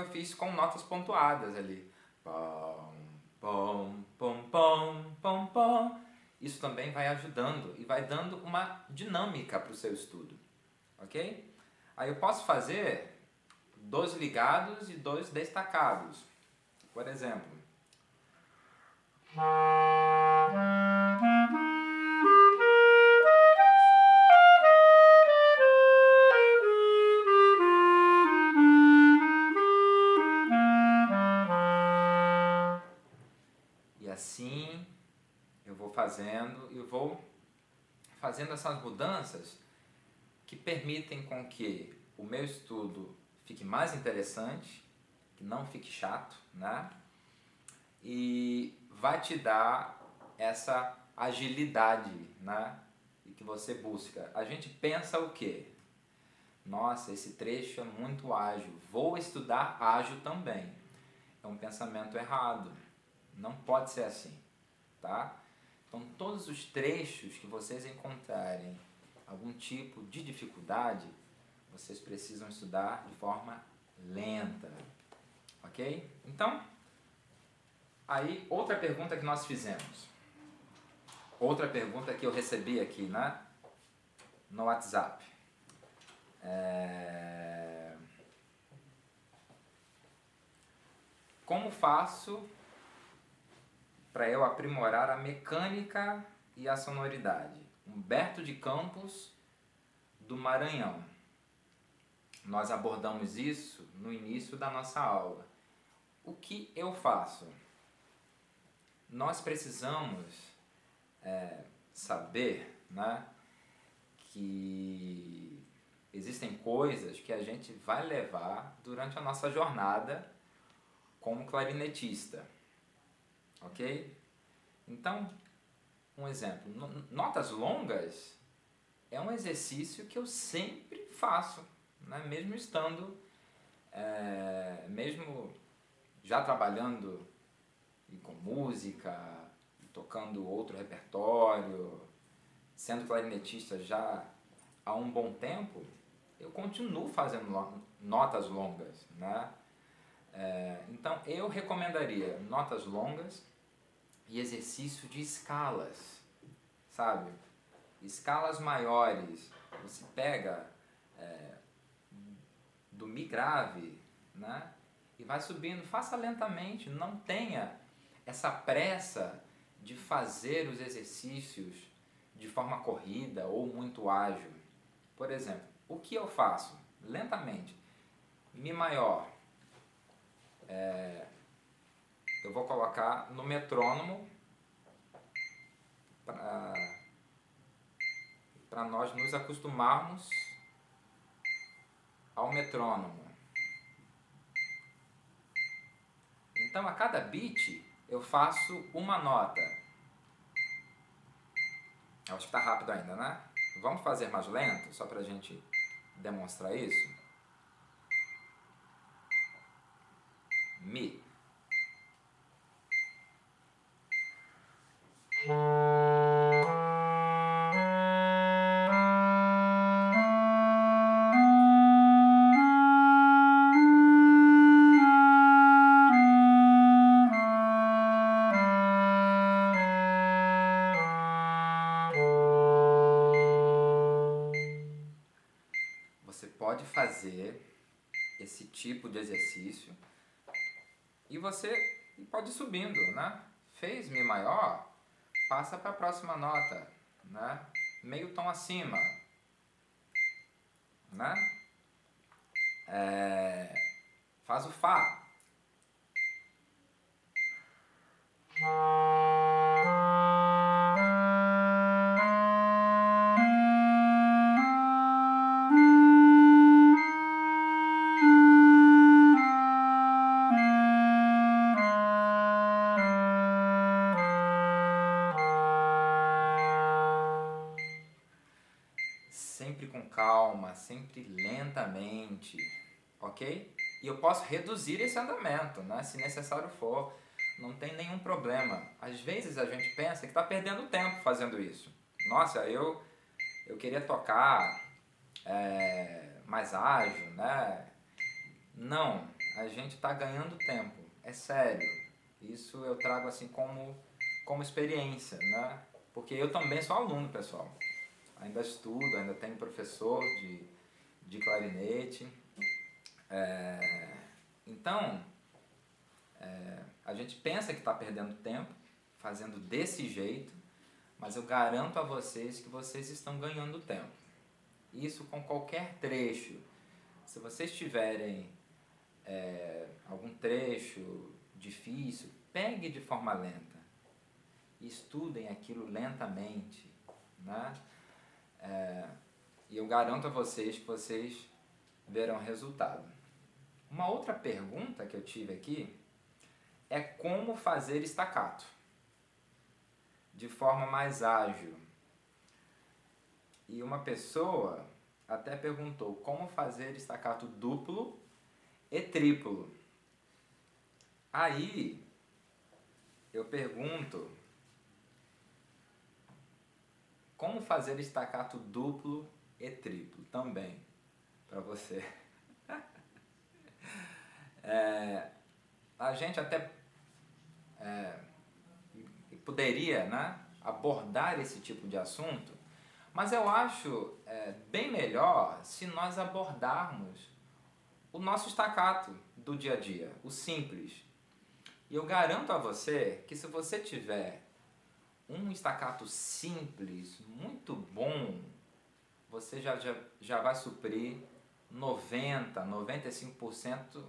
eu fiz com notas pontuadas ali. Pom, pom, pom, pom, pom, pom. Isso também vai ajudando e vai dando uma dinâmica para o seu estudo, ok? Aí eu posso fazer dois ligados e dois destacados. Por exemplo. E assim eu vou fazendo e vou fazendo essas mudanças que permitem com que o meu estudo fique mais interessante, que não fique chato, né? E vai te dar essa agilidade, né? E que você busca. A gente pensa o quê? Nossa, esse trecho é muito ágil. Vou estudar ágil também. É um pensamento errado. Não pode ser assim, tá? Então, todos os trechos que vocês encontrarem algum tipo de dificuldade, vocês precisam estudar de forma lenta, ok? Então, aí outra pergunta que nós fizemos, outra pergunta que eu recebi aqui, né, no WhatsApp. É... Como faço para eu aprimorar a mecânica e a sonoridade? Humberto de Campos, do Maranhão. Nós abordamos isso no início da nossa aula. O que eu faço? Nós precisamos é, saber né, que existem coisas que a gente vai levar durante a nossa jornada como clarinetista. Ok? Então, um exemplo: notas longas é um exercício que eu sempre faço, né? mesmo estando, é, mesmo já trabalhando com música, tocando outro repertório, sendo clarinetista já há um bom tempo, eu continuo fazendo notas longas, né? É, então eu recomendaria notas longas e exercício de escalas, sabe? Escalas maiores. Você pega é, do Mi grave, né? E vai subindo, faça lentamente, não tenha essa pressa de fazer os exercícios de forma corrida ou muito ágil. Por exemplo, o que eu faço? Lentamente. Mi maior. É, eu vou colocar no metrônomo para nós nos acostumarmos ao metrônomo. Então, a cada beat, eu faço uma nota. Acho que está rápido ainda, né? Vamos fazer mais lento, só para gente demonstrar isso? Mi. Subindo, né? Fez Mi maior, passa para a próxima nota, né? Meio tom acima, posso reduzir esse andamento, né? se necessário for. Não tem nenhum problema. Às vezes a gente pensa que está perdendo tempo fazendo isso. Nossa, eu, eu queria tocar é, mais ágil, né? Não, a gente está ganhando tempo. É sério. Isso eu trago assim como, como experiência, né? Porque eu também sou aluno, pessoal. Ainda estudo, ainda tenho professor de, de clarinete. É, então, é, a gente pensa que está perdendo tempo fazendo desse jeito, mas eu garanto a vocês que vocês estão ganhando tempo. Isso com qualquer trecho. Se vocês tiverem é, algum trecho difícil, pegue de forma lenta. Estudem aquilo lentamente. Né? É, e eu garanto a vocês que vocês verão resultado. Uma outra pergunta que eu tive aqui é como fazer estacato de forma mais ágil. E uma pessoa até perguntou como fazer estacato duplo e triplo. Aí eu pergunto como fazer estacato duplo e triplo também para você. É, a gente até é, poderia né, abordar esse tipo de assunto, mas eu acho é, bem melhor se nós abordarmos o nosso estacato do dia a dia, o simples. E eu garanto a você que se você tiver um estacato simples, muito bom, você já, já, já vai suprir 90, 95%,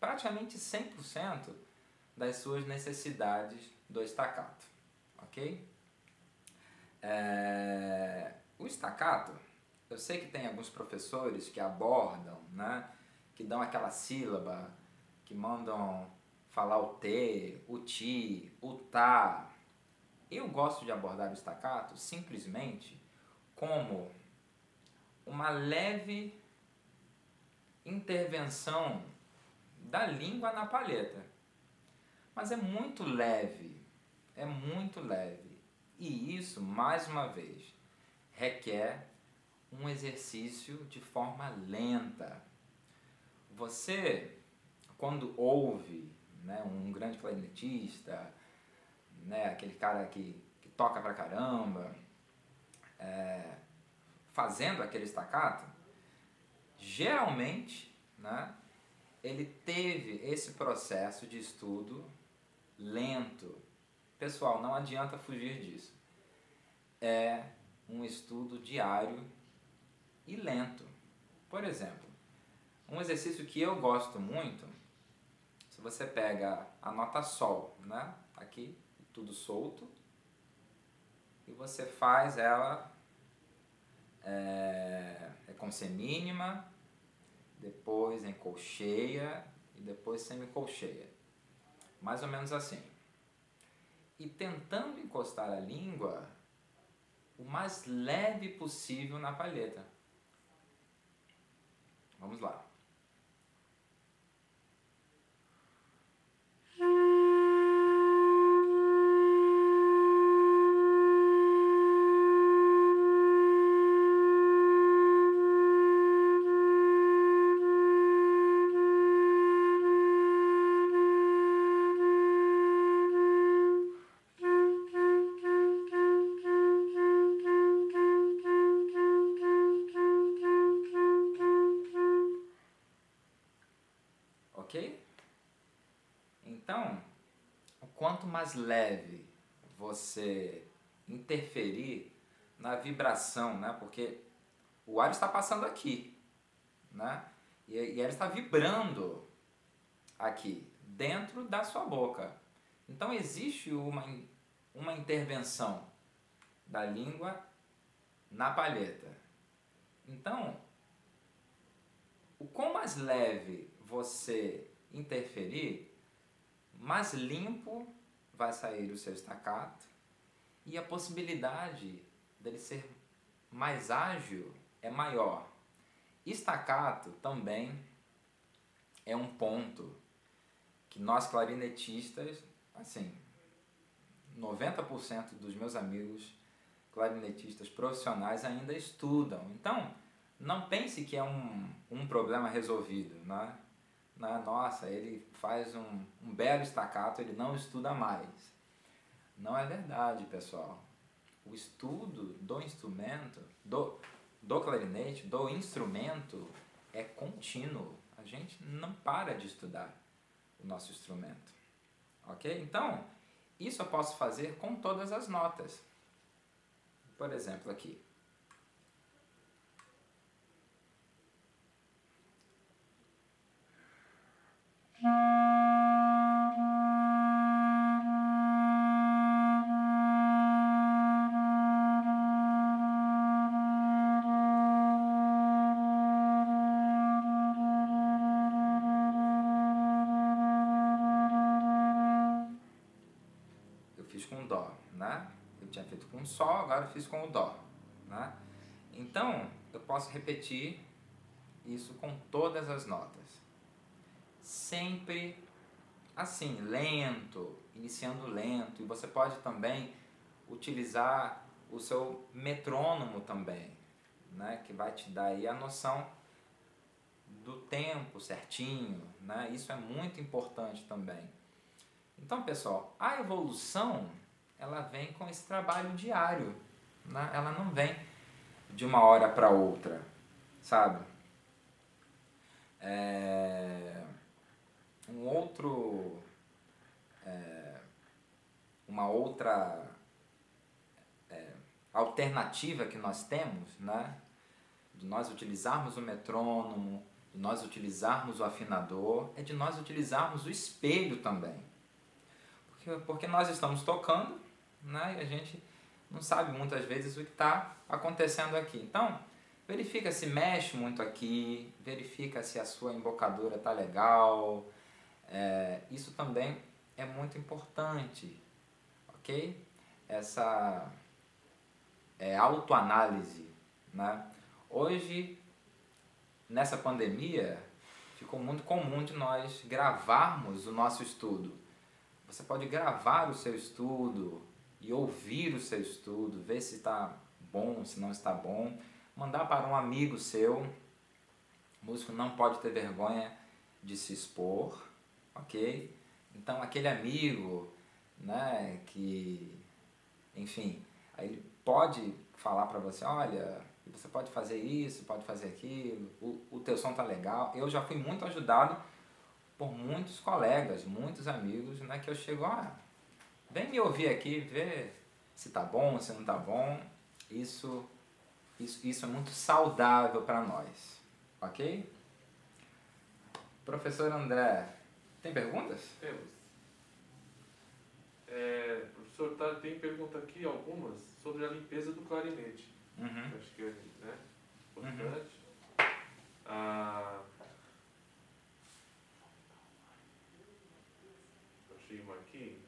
praticamente 100% das suas necessidades do estacato, ok? É, o estacato, eu sei que tem alguns professores que abordam, né, que dão aquela sílaba, que mandam falar o T, o ti, o tá. Eu gosto de abordar o estacato simplesmente como uma leve intervenção da língua na palheta. Mas é muito leve, é muito leve. E isso, mais uma vez, requer um exercício de forma lenta. Você, quando ouve né, um grande clarinetista, né, aquele cara que, que toca pra caramba, é, fazendo aquele staccato, geralmente né, ele teve esse processo de estudo lento. Pessoal, não adianta fugir disso. É um estudo diário e lento. Por exemplo, um exercício que eu gosto muito, se você pega a nota Sol, né? Aqui, tudo solto, e você faz ela é, é com semínima, depois em colcheia e depois semicolcheia. Mais ou menos assim. E tentando encostar a língua o mais leve possível na palheta. Vamos lá. Mais leve você interferir na vibração, né? Porque o ar está passando aqui, né? E, e ele está vibrando aqui, dentro da sua boca. Então existe uma, uma intervenção da língua na palheta. Então, o quão mais leve você interferir, mais limpo vai sair o seu estacato e a possibilidade dele ser mais ágil é maior. Estacato também é um ponto que nós clarinetistas, assim, 90% dos meus amigos clarinetistas profissionais ainda estudam. Então, não pense que é um, um problema resolvido, né? Né? nossa, ele faz um, um belo estacato, ele não estuda mais. Não é verdade, pessoal. O estudo do instrumento, do, do clarinete, do instrumento, é contínuo. A gente não para de estudar o nosso instrumento. Ok? Então, isso eu posso fazer com todas as notas. Por exemplo, aqui. Com sol, agora eu fiz com o dó, né? Então, eu posso repetir isso com todas as notas sempre assim, lento, iniciando lento. E você pode também utilizar o seu metrônomo também, né? que vai te dar aí a noção do tempo certinho. Né? Isso é muito importante também. Então, pessoal, a evolução ela vem com esse trabalho diário. Né? Ela não vem de uma hora para outra, sabe? É um outro é, uma outra é, alternativa que nós temos, né? De nós utilizarmos o metrônomo, de nós utilizarmos o afinador, é de nós utilizarmos o espelho também. Porque, porque nós estamos tocando, né? E a gente não sabe muitas vezes o que está acontecendo aqui. Então, verifica se mexe muito aqui, verifica se a sua embocadura está legal, é, isso também é muito importante, ok? Essa é, autoanálise, né? Hoje, nessa pandemia, ficou muito comum de nós gravarmos o nosso estudo. Você pode gravar o seu estudo e ouvir o seu estudo, ver se está bom, se não está bom, mandar para um amigo seu. O músico não pode ter vergonha de se expor, ok? Então aquele amigo, né, que, enfim, ele pode falar para você, olha, você pode fazer isso, pode fazer aquilo, o, o teu som tá legal. Eu já fui muito ajudado por muitos colegas, muitos amigos, né, que eu chego, ah, vem me ouvir aqui, ver se tá bom, se não tá bom. Isso, isso, isso é muito saudável para nós, ok? Professor André, tem perguntas? Temos. É, professor tá, tem pergunta aqui, algumas, sobre a limpeza do clarinete. Uhum. Acho que é né, importante. Ah, achei uma aqui.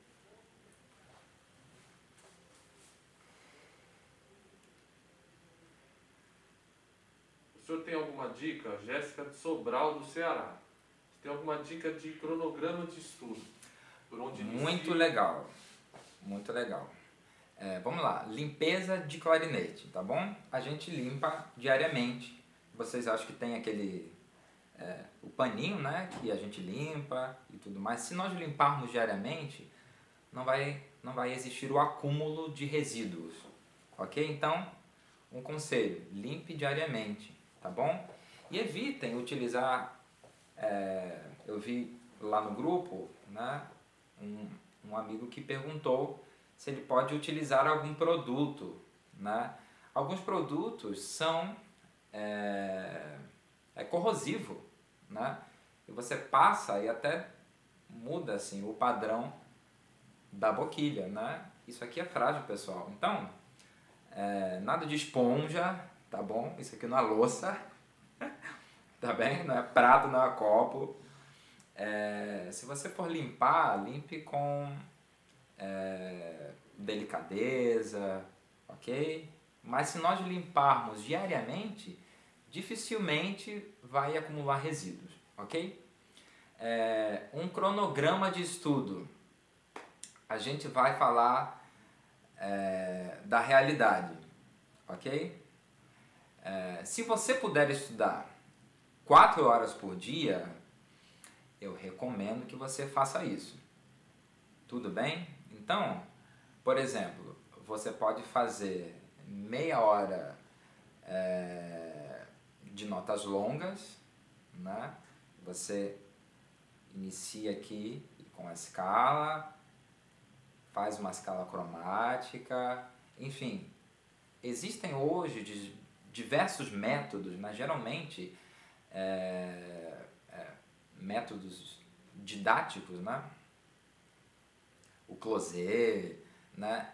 O senhor tem alguma dica, Jéssica de Sobral do Ceará? Tem alguma dica de cronograma de estudo? Por onde Muito inicia? legal, muito legal. É, vamos lá, limpeza de clarinete, tá bom? A gente limpa diariamente. Vocês acham que tem aquele é, o paninho, né? Que a gente limpa e tudo mais. Se nós limparmos diariamente, não vai não vai existir o acúmulo de resíduos, ok? Então, um conselho: limpe diariamente, tá bom? E evitem utilizar. é, eu vi lá no grupo, né? Um, um amigo que perguntou se ele pode utilizar algum produto, né? Alguns produtos são é, é corrosivo, né? E você passa e até muda assim o padrão da boquilha, né? Isso aqui é frágil, pessoal. Então, é, nada de esponja, tá bom? Isso aqui não é louça, tá bem? Não é prato, não é copo. É, se você for limpar, limpe com é, delicadeza, ok? Mas se nós limparmos diariamente, dificilmente vai acumular resíduos, ok? É, um cronograma de estudo. A gente vai falar é, da realidade, ok? É, se você puder estudar quatro horas por dia, eu recomendo que você faça isso. Tudo bem? Então, por exemplo, você pode fazer meia hora é, de notas longas, né? Você inicia aqui com a escala, faz uma escala cromática, enfim. Existem hoje diversos métodos, né? geralmente é, é, métodos didáticos, né? o closet, né?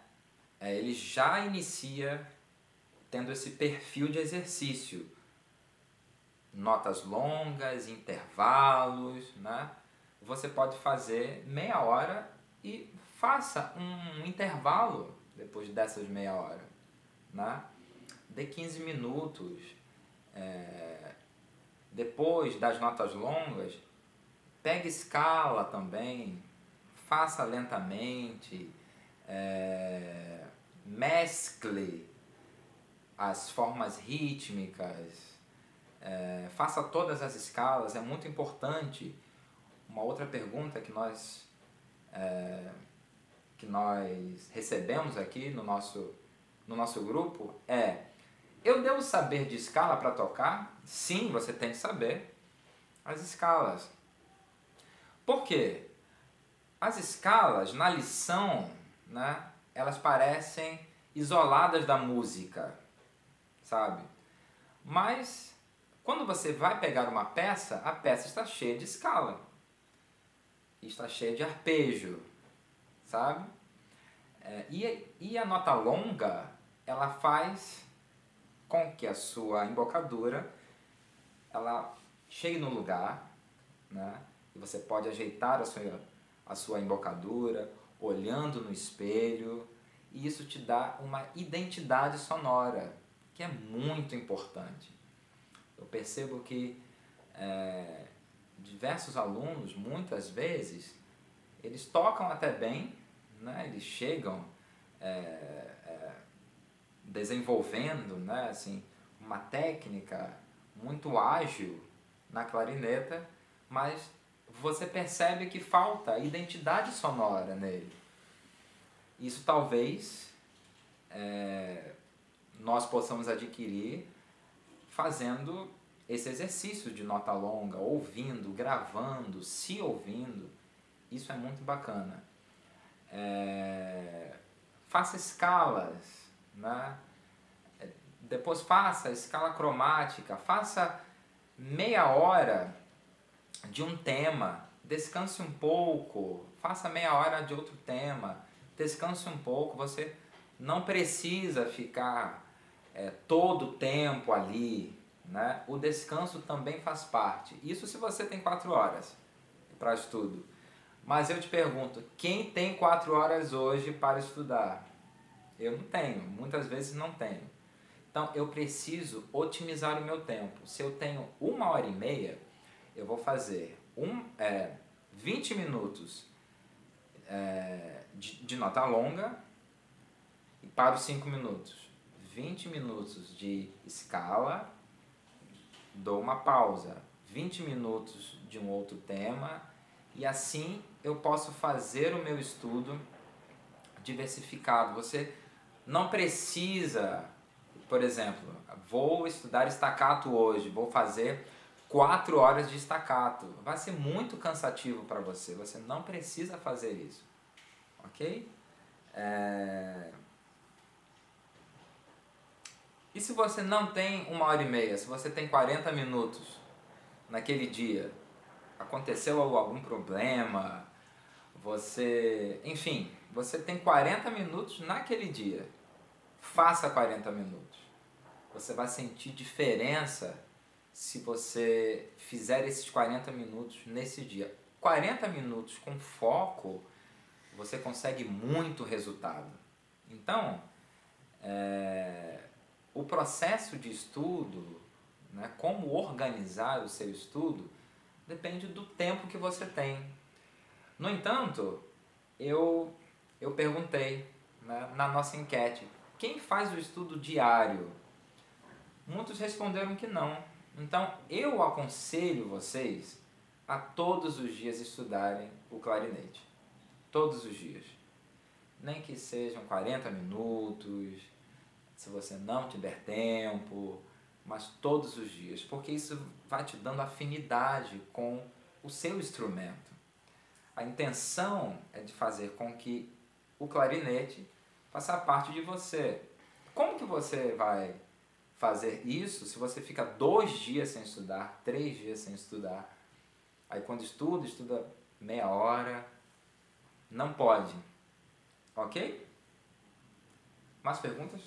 É, ele já inicia tendo esse perfil de exercício. Notas longas, intervalos, né? Você pode fazer meia hora e faça um intervalo depois dessas meia hora, né? Dê 15 minutos. é, depois das notas longas, pegue escala também, faça lentamente, é, mescle as formas rítmicas, é, faça todas as escalas, é muito importante. Uma outra pergunta que nós, é, que nós recebemos aqui no nosso, no nosso grupo é: eu devo saber de escala para tocar? Sim, você tem que saber as escalas. Por quê? As escalas na lição, né, elas parecem isoladas da música, sabe? Mas quando você vai pegar uma peça, a peça está cheia de escala. Está cheia de arpejo, sabe? É, e, e a nota longa, ela faz com que a sua embocadura ela chegue no lugar, né? E você pode ajeitar a sua, a sua embocadura olhando no espelho, e isso te dá uma identidade sonora, que é muito importante. Eu percebo que é, diversos alunos, muitas vezes, eles tocam até bem, né? eles chegam é, desenvolvendo né? assim, uma técnica muito ágil na clarineta, mas você percebe que falta identidade sonora nele. Isso talvez é, nós possamos adquirir fazendo esse exercício de nota longa, ouvindo, gravando, se ouvindo. Isso é muito bacana. É, faça escalas, né? Depois faça escala cromática, faça meia hora de um tema, descanse um pouco, faça meia hora de outro tema, descanse um pouco, você não precisa ficar é, todo o tempo ali, né? O descanso também faz parte. Isso se você tem quatro horas para estudo. Mas eu te pergunto, quem tem quatro horas hoje para estudar? Eu não tenho, muitas vezes não tenho. Então eu preciso otimizar o meu tempo. Se eu tenho uma hora e meia, eu vou fazer um, é, 20 minutos é, de, de, nota longa e para os 5 minutos. 20 minutos de escala, dou uma pausa. 20 minutos de um outro tema e assim eu posso fazer o meu estudo diversificado. Você não precisa, por exemplo, vou estudar estacato hoje, vou fazer quatro horas de estacato. Vai ser muito cansativo para você. Você não precisa fazer isso. Ok? É... E se você não tem uma hora e meia, se você tem 40 minutos naquele dia, aconteceu algum problema, você. Enfim, você tem 40 minutos naquele dia. Faça 40 minutos. Você vai sentir diferença se você fizer esses 40 minutos nesse dia. 40 minutos com foco, você consegue muito resultado. Então, é, o processo de estudo, né, como organizar o seu estudo, depende do tempo que você tem. No entanto, eu, eu perguntei né, na nossa enquete, quem faz o estudo diário? Muitos responderam que não. Então, eu aconselho vocês a todos os dias estudarem o clarinete. Todos os dias. Nem que sejam 40 minutos, se você não tiver tempo, mas todos os dias, porque isso vai te dando afinidade com o seu instrumento. A intenção é de fazer com que o clarinete faça parte de você. Como que você vai fazer isso se você fica dois dias sem estudar, três dias sem estudar? Aí quando estuda, estuda meia hora. Não pode. Ok? Mais perguntas?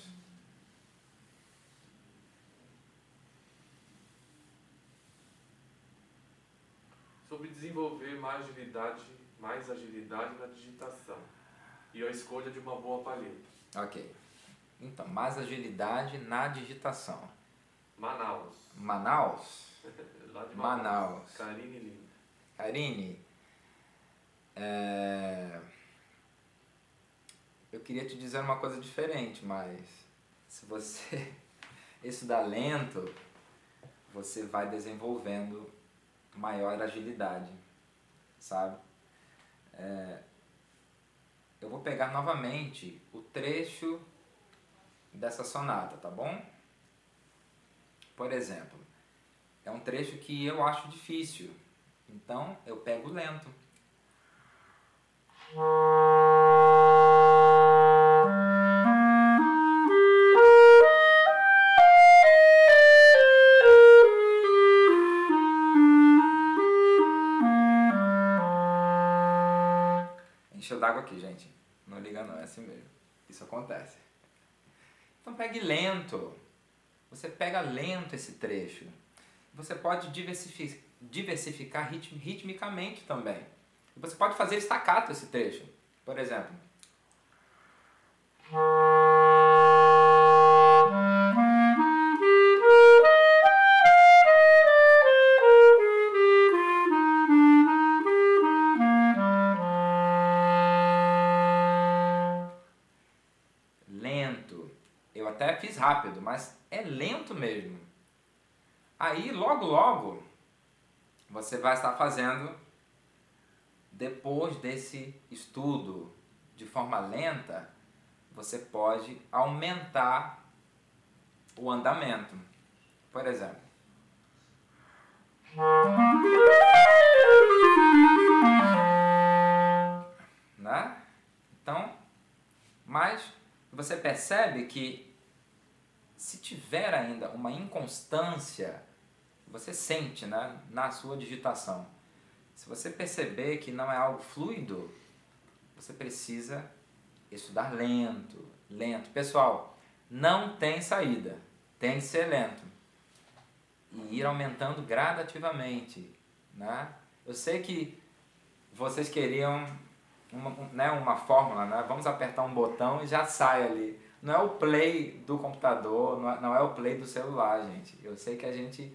sobre desenvolver mais agilidade, mais agilidade na digitação e a escolha de uma boa palheta. Ok. Então, mais agilidade na digitação. Manaus. Manaus? Lá de Manaus. Manaus. Karine Lima. Karine, é... eu queria te dizer uma coisa diferente, mas se você estudar lento, você vai desenvolvendo maior agilidade, sabe? É, eu vou pegar novamente o trecho dessa sonata, tá bom? Por exemplo, é um trecho que eu acho difícil, então eu pego lento. Assim mesmo. Isso acontece. Então pegue lento. Você pega lento esse trecho. Você pode diversificar, diversificar ritm, ritmicamente também. Você pode fazer estacato esse trecho. Por exemplo. Vai estar fazendo, depois desse estudo de forma lenta, você pode aumentar o andamento. Por exemplo, né? Então, mas você percebe que se tiver ainda uma inconstância, você sente né, na sua digitação. Se você perceber que não é algo fluido, você precisa estudar lento, lento. Pessoal, não tem saída, tem que ser lento. E ir aumentando gradativamente. Né? Eu sei que vocês queriam uma, né, uma fórmula, né? vamos apertar um botão e já sai ali. Não é o play do computador, não é, não é o play do celular, gente. Eu sei que a gente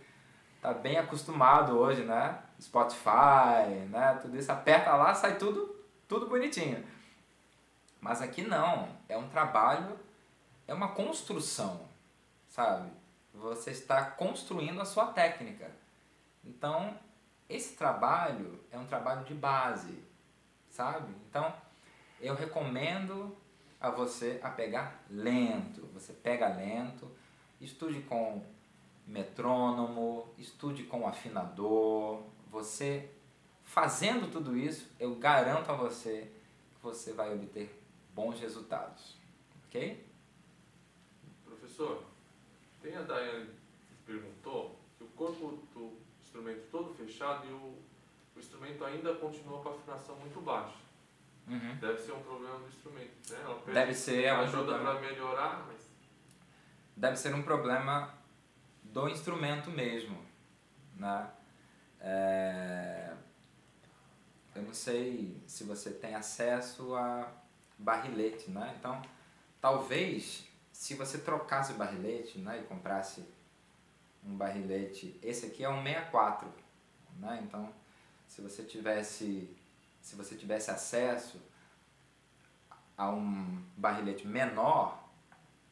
tá bem acostumado hoje, né? Spotify, né? Tudo isso, aperta lá, sai tudo, tudo bonitinho. Mas aqui não, é um trabalho, é uma construção, sabe? Você está construindo a sua técnica. Então, esse trabalho é um trabalho de base, sabe? Então, eu recomendo a você a pegar lento. Você pega lento, estude com metrônomo, estude com afinador. Você fazendo tudo isso, eu garanto a você que você vai obter bons resultados. Ok? Professor, tem a Daiane que perguntou que o corpo do instrumento todo fechado e o, o instrumento ainda continua com a afinação muito baixa. Uhum. Deve ser um problema do instrumento, né? Ela Deve ser ajuda para melhorar, mas Deve ser um problema do instrumento mesmo, né? É, Eu não sei se você tem acesso a barrilete, né? Então, talvez se você trocasse o barrilete, né, e comprasse um barrilete, esse aqui é um 64, né? Então, se você tivesse se você tivesse acesso a um barrilete menor,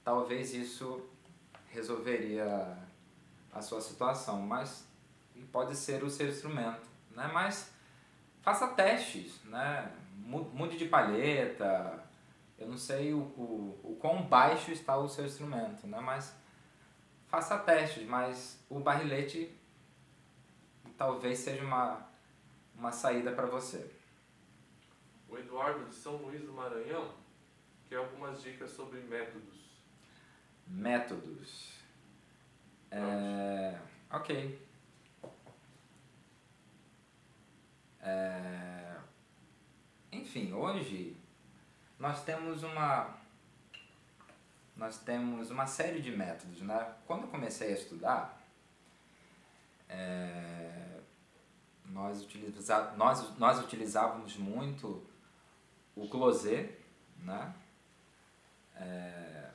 talvez isso resolveria a sua situação, mas pode ser o seu instrumento, né? Mas faça testes, né? Mu- Mude de palheta, eu não sei o, o, o quão baixo está o seu instrumento, né? Mas faça testes, mas o barrilete talvez seja uma, uma saída para você. o Eduardo de São Luís do Maranhão quer algumas dicas sobre métodos. Métodos. É, ok. É, enfim, hoje nós temos uma nós temos uma série de métodos, né? Quando eu comecei a estudar, é, nós, utiliza, nós, nós utilizávamos muito o closet, né? É,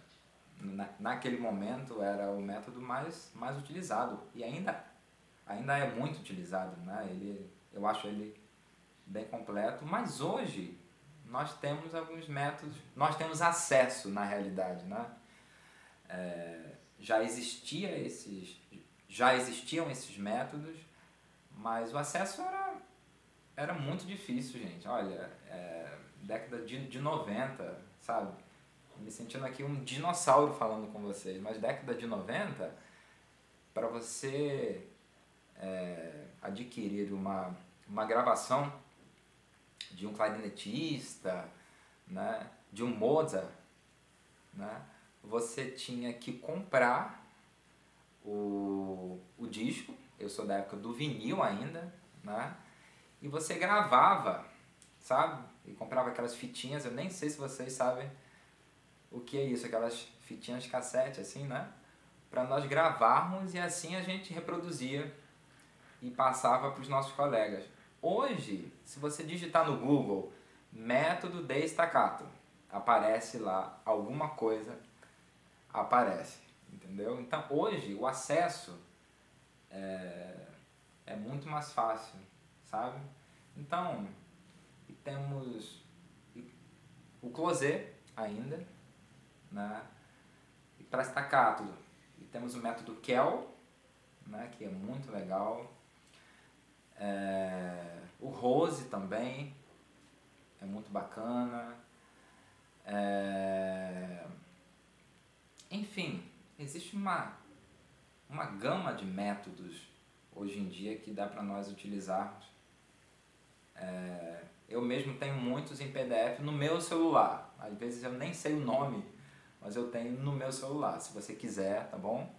na, naquele momento era o método mais, mais utilizado e ainda, ainda é muito utilizado, né? Ele, eu acho ele bem completo, mas hoje nós temos alguns métodos, nós temos acesso na realidade, né? É, já existia esses, já existiam esses métodos, mas o acesso era, era muito difícil, gente. Olha, é, década de, de 90, sabe? Me sentindo aqui um dinossauro falando com vocês, mas década de 90, para você é, adquirir uma, uma gravação de um clarinetista, né, de um Mozart, né, você tinha que comprar o, o disco, eu sou da época do vinil ainda, né, e você gravava, sabe? E comprava aquelas fitinhas, eu nem sei se vocês sabem o que é isso, aquelas fitinhas de cassete, assim, né? Para nós gravarmos e assim a gente reproduzia e passava para os nossos colegas. Hoje, se você digitar no Google método de staccato, aparece lá alguma coisa, aparece, entendeu? Então hoje o acesso é, é muito mais fácil, sabe? Então, temos o closet ainda, né? E para staccato, temos o método Kel, né, que é muito legal. É, o Rose também é muito bacana. É, enfim, existe uma, uma gama de métodos hoje em dia que dá para nós utilizarmos. É, eu mesmo tenho muitos em PDF no meu celular. Às vezes eu nem sei o nome, mas eu tenho no meu celular. Se você quiser, tá bom?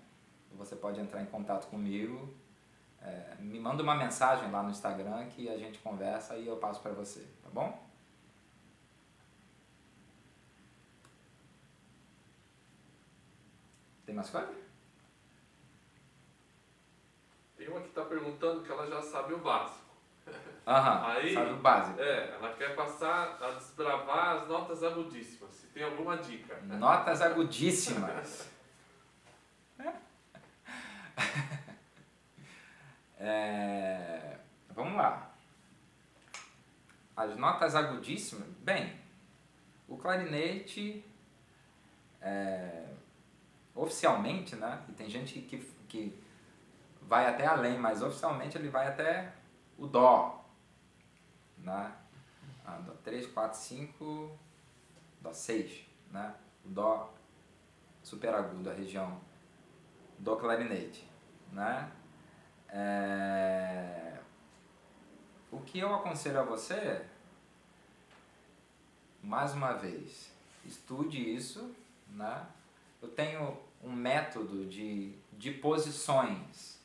Você pode entrar em contato comigo. É, me manda uma mensagem lá no Instagram que a gente conversa e eu passo para você, tá bom? Tem mais coisa? Tem uma que está perguntando que ela já sabe o básico. Aham, Aí- sabe o básico. É, ela quer passar a desbravar as notas agudíssimas. Se tem alguma dica. Notas agudíssimas. É, vamos lá. As notas agudíssimas. Bem, o clarinete, é, oficialmente, né? E tem gente que, que vai até além, mas oficialmente ele vai até o Dó. Né? Ah, dó 3, 4, 5, Dó 6. Né? O Dó super agudo, a região do clarinete. Né? É, O que eu aconselho a você, mais uma vez, estude isso. Né? Eu tenho um método de, de posições,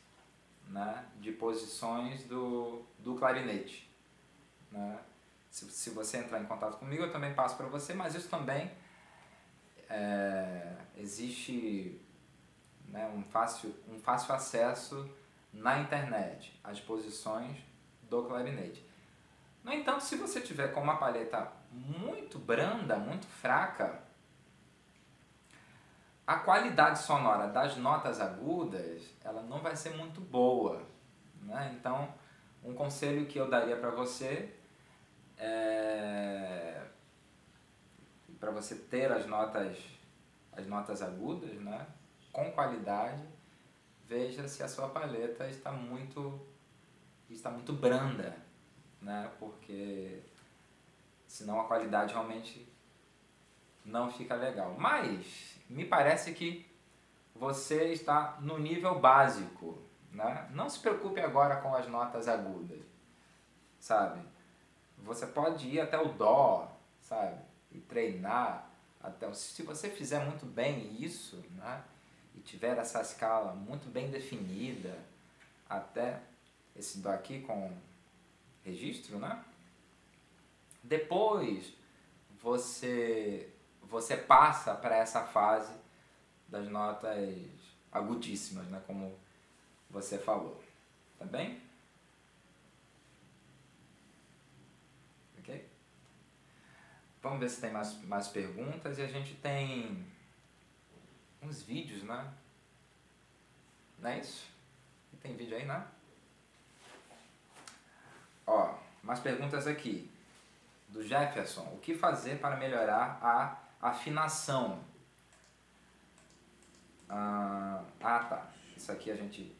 né? de posições do, do clarinete. Né? Se, se você entrar em contato comigo, eu também passo para você, mas isso também é, existe né, um, fácil, um fácil acesso na internet às posições do clarinete. No entanto, se você tiver com uma palheta muito branda, muito fraca, a qualidade sonora das notas agudas ela não vai ser muito boa. Né? Então, um conselho que eu daria para você é para você ter as notas as notas agudas, né, com qualidade, veja se a sua paleta está muito está muito branda, né, porque senão a qualidade realmente não fica legal. Mas me parece que você está no nível básico, né? Não se preocupe agora com as notas agudas, sabe? Você pode ir até o dó, sabe? E treinar até o... se você fizer muito bem isso, né? E tiver essa escala muito bem definida, até esse dó aqui com registro, né? Depois você você passa para essa fase das notas agudíssimas, né? Como você falou, tá bem? Ok? Vamos ver se tem mais, mais perguntas e a gente tem uns vídeos, né? Não é isso? Tem vídeo aí, né? Ó, mais perguntas aqui. Do Jefferson. O que fazer para melhorar a afinação? Ah, ah tá. Isso aqui a gente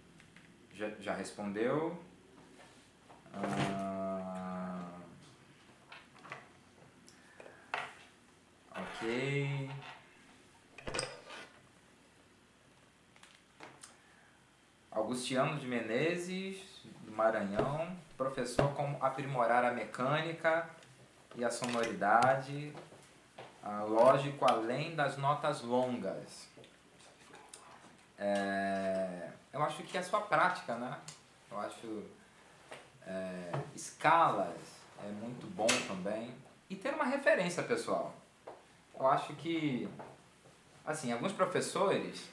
já, já respondeu. Ah, ok. Augustiano de Menezes, do Maranhão, professor como aprimorar a mecânica e a sonoridade, ah, lógico, além das notas longas. É, eu acho que é a sua prática, né? Eu acho é, escalas é muito bom também. E ter uma referência, pessoal. Eu acho que, assim, alguns professores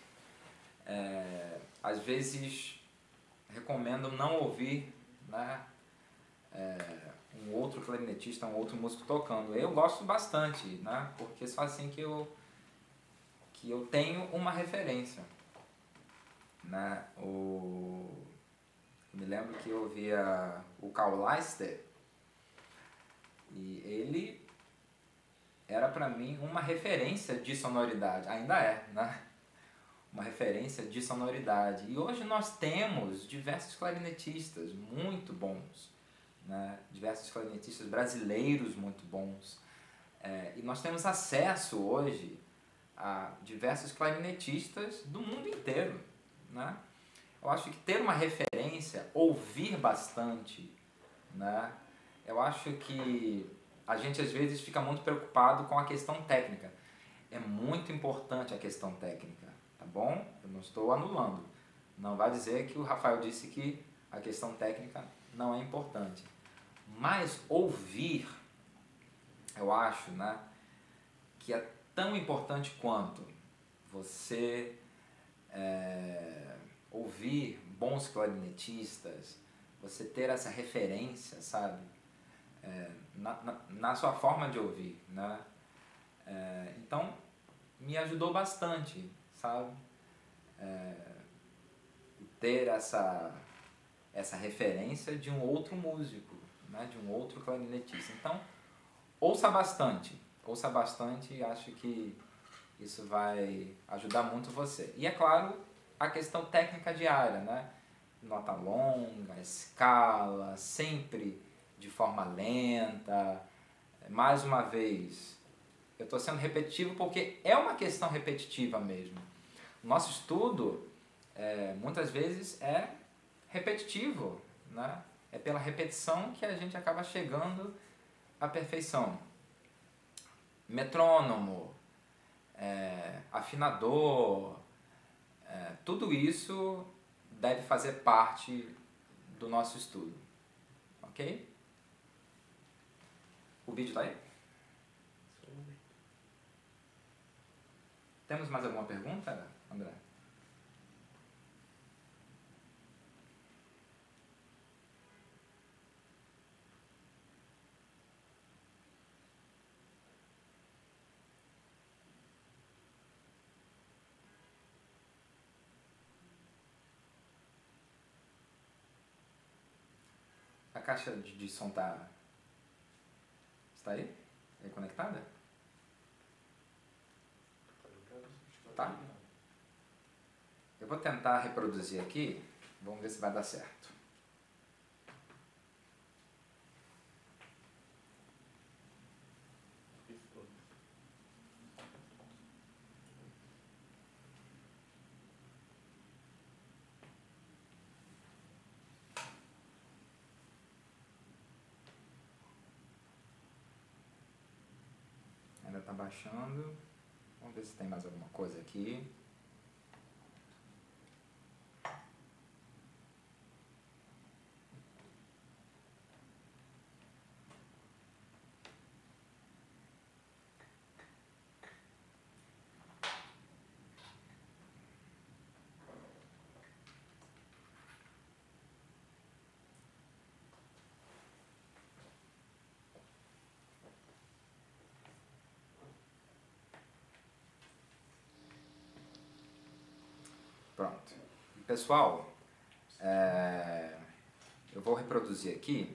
é, às vezes recomendam não ouvir né, é, um outro clarinetista, um outro músico tocando. Eu gosto bastante, né? Porque só assim que eu, que eu tenho uma referência. Né? O, me lembro que eu via o Karl Leister e ele era para mim uma referência de sonoridade, ainda é, né? uma referência de sonoridade. E hoje nós temos diversos clarinetistas muito bons, né? diversos clarinetistas brasileiros muito bons. É, e nós temos acesso hoje a diversos clarinetistas do mundo inteiro. Né? Eu acho que ter uma referência, ouvir bastante, né? eu acho que a gente às vezes fica muito preocupado com a questão técnica. É muito importante a questão técnica, tá bom? Eu não estou anulando. Não vai dizer que o Rafael disse que a questão técnica não é importante. Mas ouvir, eu acho, né, que é tão importante quanto você é, ouvir bons clarinetistas, você ter essa referência, sabe? É, na, na, na, sua forma de ouvir, né? É, então, me ajudou bastante, sabe? É, ter essa, essa referência de um outro músico, né? de um outro clarinetista. Então, ouça bastante, ouça bastante e acho que isso vai ajudar muito você. E é claro, a questão técnica diária, né? Nota longa, escala, sempre de forma lenta. Mais uma vez, eu estou sendo repetitivo porque é uma questão repetitiva mesmo. Nosso estudo, é, muitas vezes, é repetitivo, né? É pela repetição que a gente acaba chegando à perfeição. Metrônomo, é, afinador, é, tudo isso deve fazer parte do nosso estudo. Ok? O vídeo está aí? Temos mais alguma pergunta, André? A caixa de, de som está Está aí? É conectada? Tá? Eu vou tentar reproduzir aqui. Vamos ver se vai dar certo. Está baixando. Vamos ver se tem mais alguma coisa aqui. Pronto. Pessoal, é, eu vou reproduzir aqui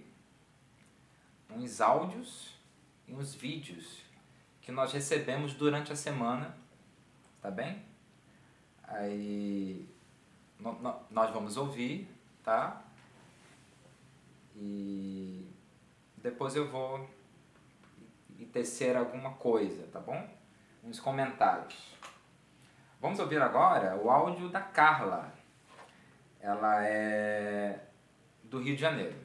uns áudios e uns vídeos que nós recebemos durante a semana, tá bem? Aí nós vamos ouvir, tá? E depois eu vou tecer alguma coisa, tá bom? Uns comentários. Vamos ouvir agora o áudio da Carla. Ela é do Rio de Janeiro.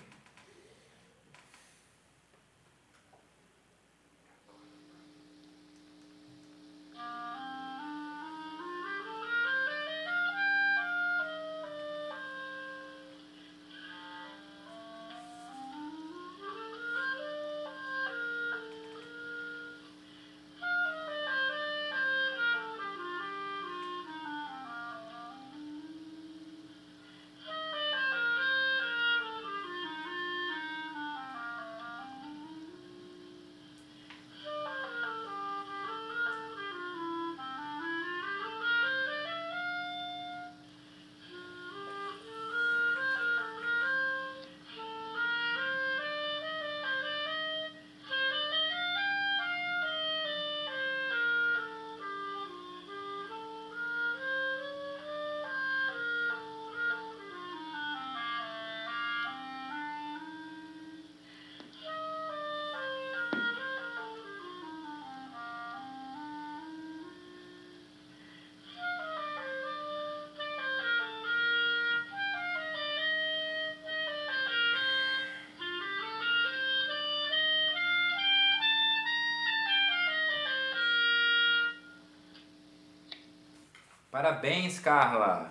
Parabéns, Carla.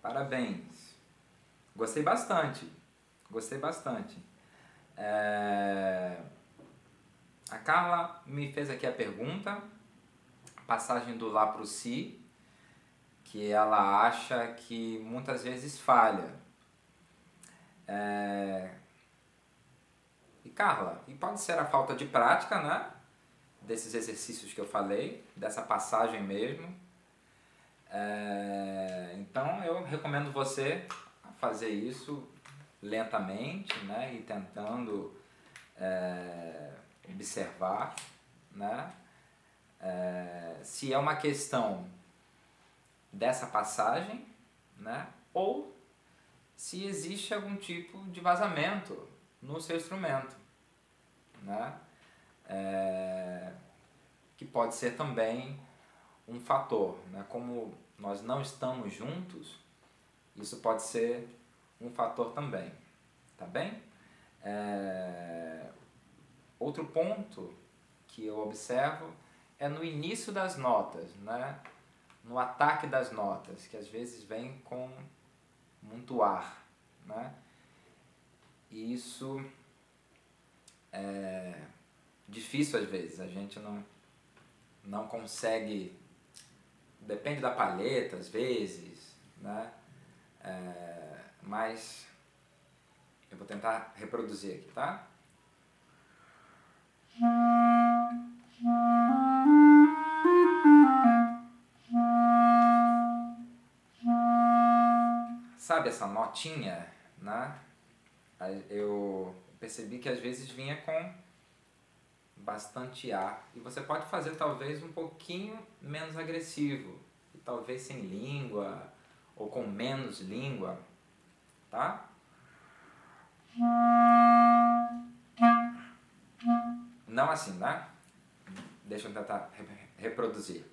Parabéns. Gostei bastante. Gostei bastante. É... A Carla me fez aqui a pergunta, passagem do lá para o si, que ela acha que muitas vezes falha. É... E Carla, e pode ser a falta de prática, né? Desses exercícios que eu falei, dessa passagem mesmo. É... Então eu recomendo você fazer isso lentamente, né? E tentando é, observar, né? É, se é uma questão dessa passagem, né? Ou se existe algum tipo de vazamento no seu instrumento, né? É, que pode ser também um fator, né? Como nós não estamos juntos, isso pode ser um fator também, tá bem? É... Outro ponto que eu observo é no início das notas, né? no ataque das notas, que às vezes vem com muito ar. Né? E isso é difícil às vezes, a gente não, não consegue, depende da palheta às vezes, né? É, mas eu vou tentar reproduzir aqui, tá? Sabe essa notinha, né? Eu percebi que às vezes vinha com bastante ar. E você pode fazer talvez um pouquinho menos agressivo. E talvez sem língua ou com menos língua, tá? Não assim, né? Deixa eu tentar reproduzir.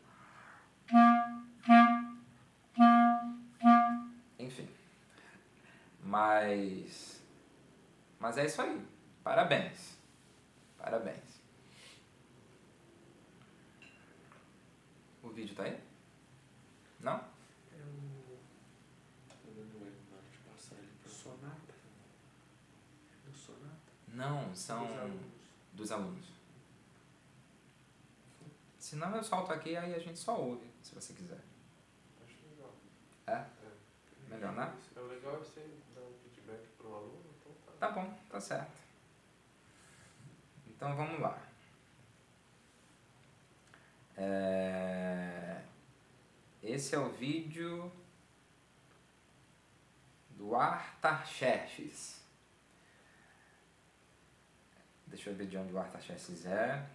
Enfim. Mas. Mas é isso aí. Parabéns. Parabéns. O vídeo tá aí? Não? Não, são dos alunos. dos alunos. Se não, eu solto aqui aí a gente só ouve, se você quiser. Acho legal. É? É. Melhor, né? É legal você dar um feedback para o aluno, então tá. Tá bom, tá certo. Então vamos lá. É... Esse é o vídeo do Artaxerxes. Deixa eu ver de onde o Artaxerxes é.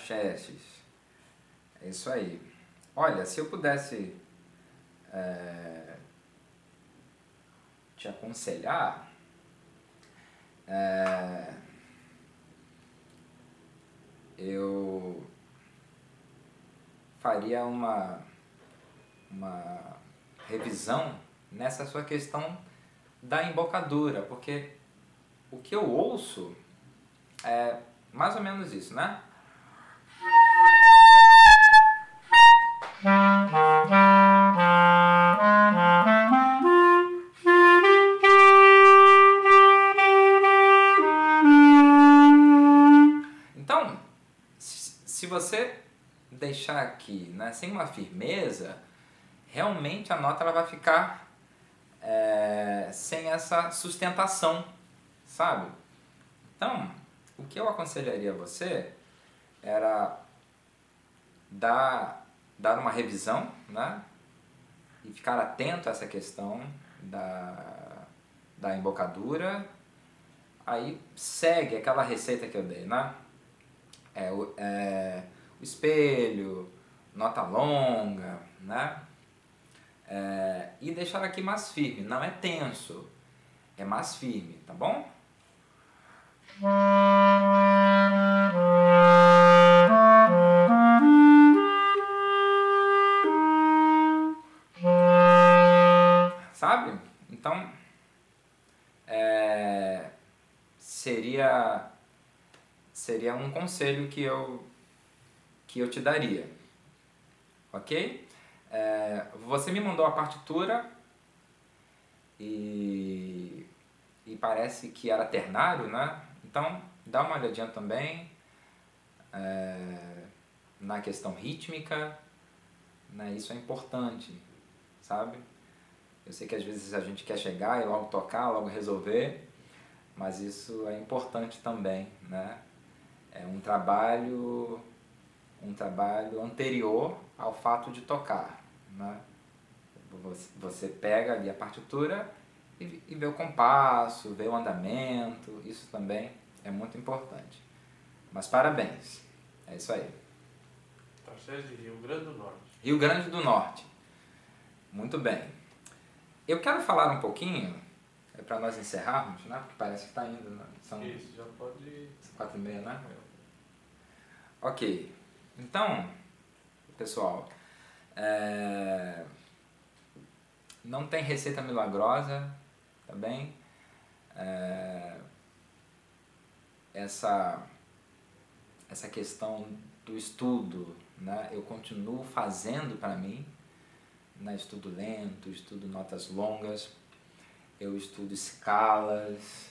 Artaxerxes. É isso aí. Olha, se eu pudesse é, te aconselhar, é, eu faria uma, uma revisão nessa sua questão da embocadura, porque o que eu ouço é mais ou menos isso, né? Você deixar aqui né, sem uma firmeza, realmente a nota ela vai ficar é, sem essa sustentação, sabe? Então, o que eu aconselharia a você era dar, dar uma revisão, né? E ficar atento a essa questão da, da embocadura. Aí segue aquela receita que eu dei, né? É, é, espelho, nota longa, né? É, e deixar aqui mais firme, não é tenso, é mais firme, tá bom? Sabe? Então, é, seria seria um conselho que eu que eu te daria, ok? É, você me mandou a partitura e, e parece que era ternário, né? Então, dá uma olhadinha também é, na questão rítmica, né? Isso é importante, sabe? Eu sei que às vezes a gente quer chegar e logo tocar, logo resolver, mas isso é importante também, né? É um trabalho um trabalho anterior ao fato de tocar. Né? Você pega ali a partitura e, e vê o compasso, vê o andamento, isso também é muito importante. Mas parabéns, é isso aí. Tarcés de Rio Grande do Norte. Rio Grande do Norte. Muito bem. Eu quero falar um pouquinho, é para nós encerrarmos, né? porque parece que está indo. Né? São, isso, já pode. São quatro e meia, né? É. Ok. Então, pessoal, é... não tem receita milagrosa, tá bem? É... Essa, essa questão do estudo, né? eu continuo fazendo para mim, né? estudo lento, estudo notas longas, eu estudo escalas,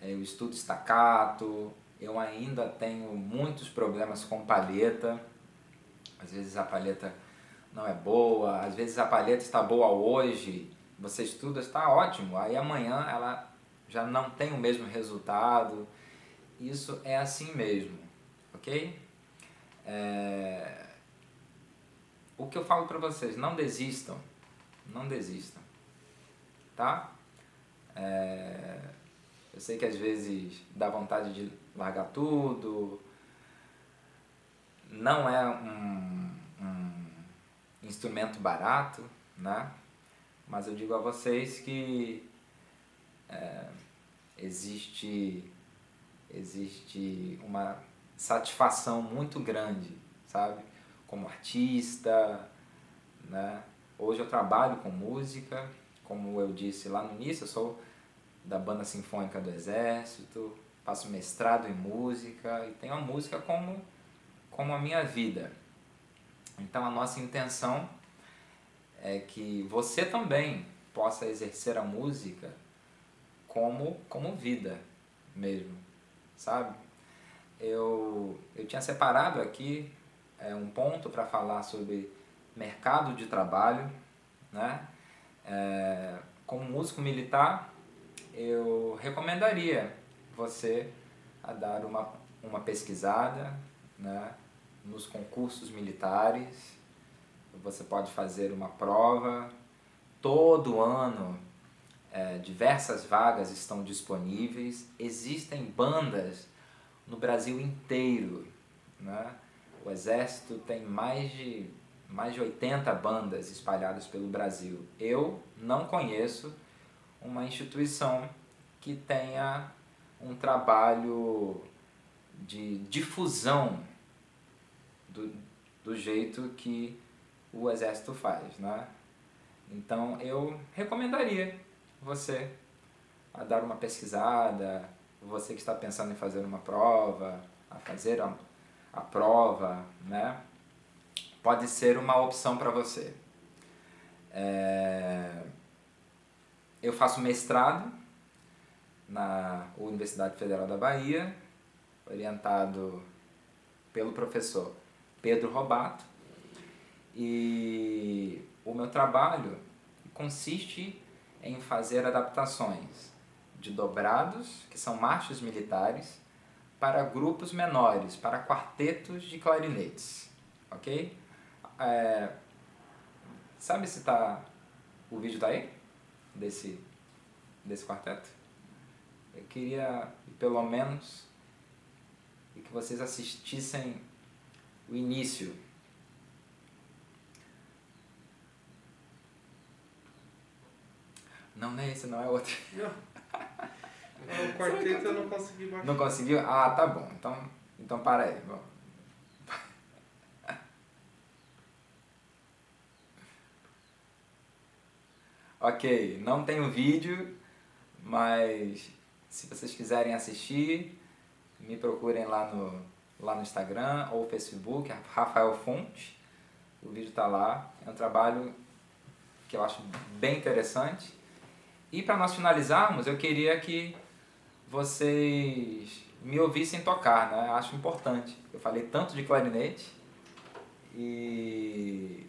eu estudo staccato, eu ainda tenho muitos problemas com palheta. Às vezes a palheta não é boa, às vezes a palheta está boa hoje, você estuda, está ótimo, aí amanhã ela já não tem o mesmo resultado. Isso é assim mesmo, ok? É... O que eu falo para vocês, não desistam, não desistam, tá? É... Eu sei que às vezes dá vontade de largar tudo. Não é um, um instrumento barato, né? Mas eu digo a vocês que é, existe, existe uma satisfação muito grande, sabe? Como artista, né? Hoje eu trabalho com música, como eu disse lá no início, eu sou da banda sinfônica do Exército, faço mestrado em música e tenho a música como, como a minha vida. Então a nossa intenção é que você também possa exercer a música como, como vida mesmo, sabe? Eu, eu tinha separado aqui é, um ponto para falar sobre mercado de trabalho, né? É, como músico militar, eu recomendaria você a dar uma, uma pesquisada né, nos concursos militares. Você pode fazer uma prova. Todo ano, é, diversas vagas estão disponíveis. Existem bandas no Brasil inteiro. Né? O Exército tem mais de, mais de 80 bandas espalhadas pelo Brasil. Eu não conheço uma instituição que tenha um trabalho de difusão do, do jeito que o exército faz, né? Então eu recomendaria você a dar uma pesquisada, você que está pensando em fazer uma prova, a fazer a, a prova, né? Pode ser uma opção para você. É... Eu faço mestrado na Universidade Federal da Bahia, orientado pelo professor Pedro Robato e o meu trabalho consiste em fazer adaptações de dobrados, que são marchas militares, para grupos menores, para quartetos de clarinetes, ok? É, sabe se tá o vídeo tá aí desse desse quarteto? Eu queria pelo menos que vocês assistissem o início. Não, não é esse, não é outro. É, o quarteto eu não consegui baixar. Não conseguiu? Ah, tá bom. Então, então para aí. Bom. ok, não tem o vídeo, mas se vocês quiserem assistir, me procurem lá no, lá no Instagram ou Facebook, Rafael Fonte. O vídeo está lá. É um trabalho que eu acho bem interessante. E para nós finalizarmos, eu queria que vocês me ouvissem tocar, né? Eu acho importante. Eu falei tanto de clarinete e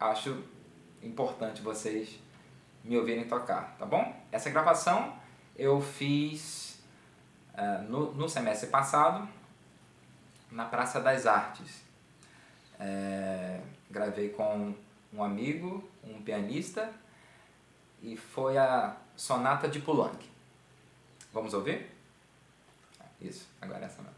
acho importante vocês me ouvirem tocar, tá bom? Essa gravação eu fiz uh, no, no semestre passado na Praça das Artes. É, gravei com um amigo, um pianista, e foi a Sonata de Poulenc. Vamos ouvir? Isso, agora é essa mesmo.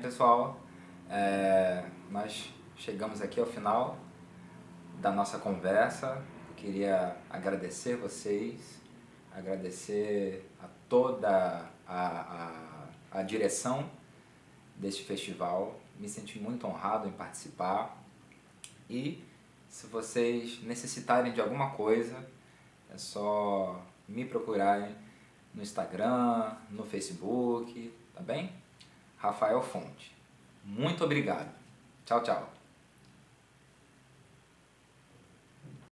Pessoal, é, nós chegamos aqui ao final da nossa conversa. queria agradecer vocês, agradecer a toda a, a, a direção deste festival. Me senti muito honrado em participar. E se vocês necessitarem de alguma coisa, é só me procurarem no Instagram, no Facebook, tá bem? Rafael Fonte. Muito obrigado. Tchau, tchau.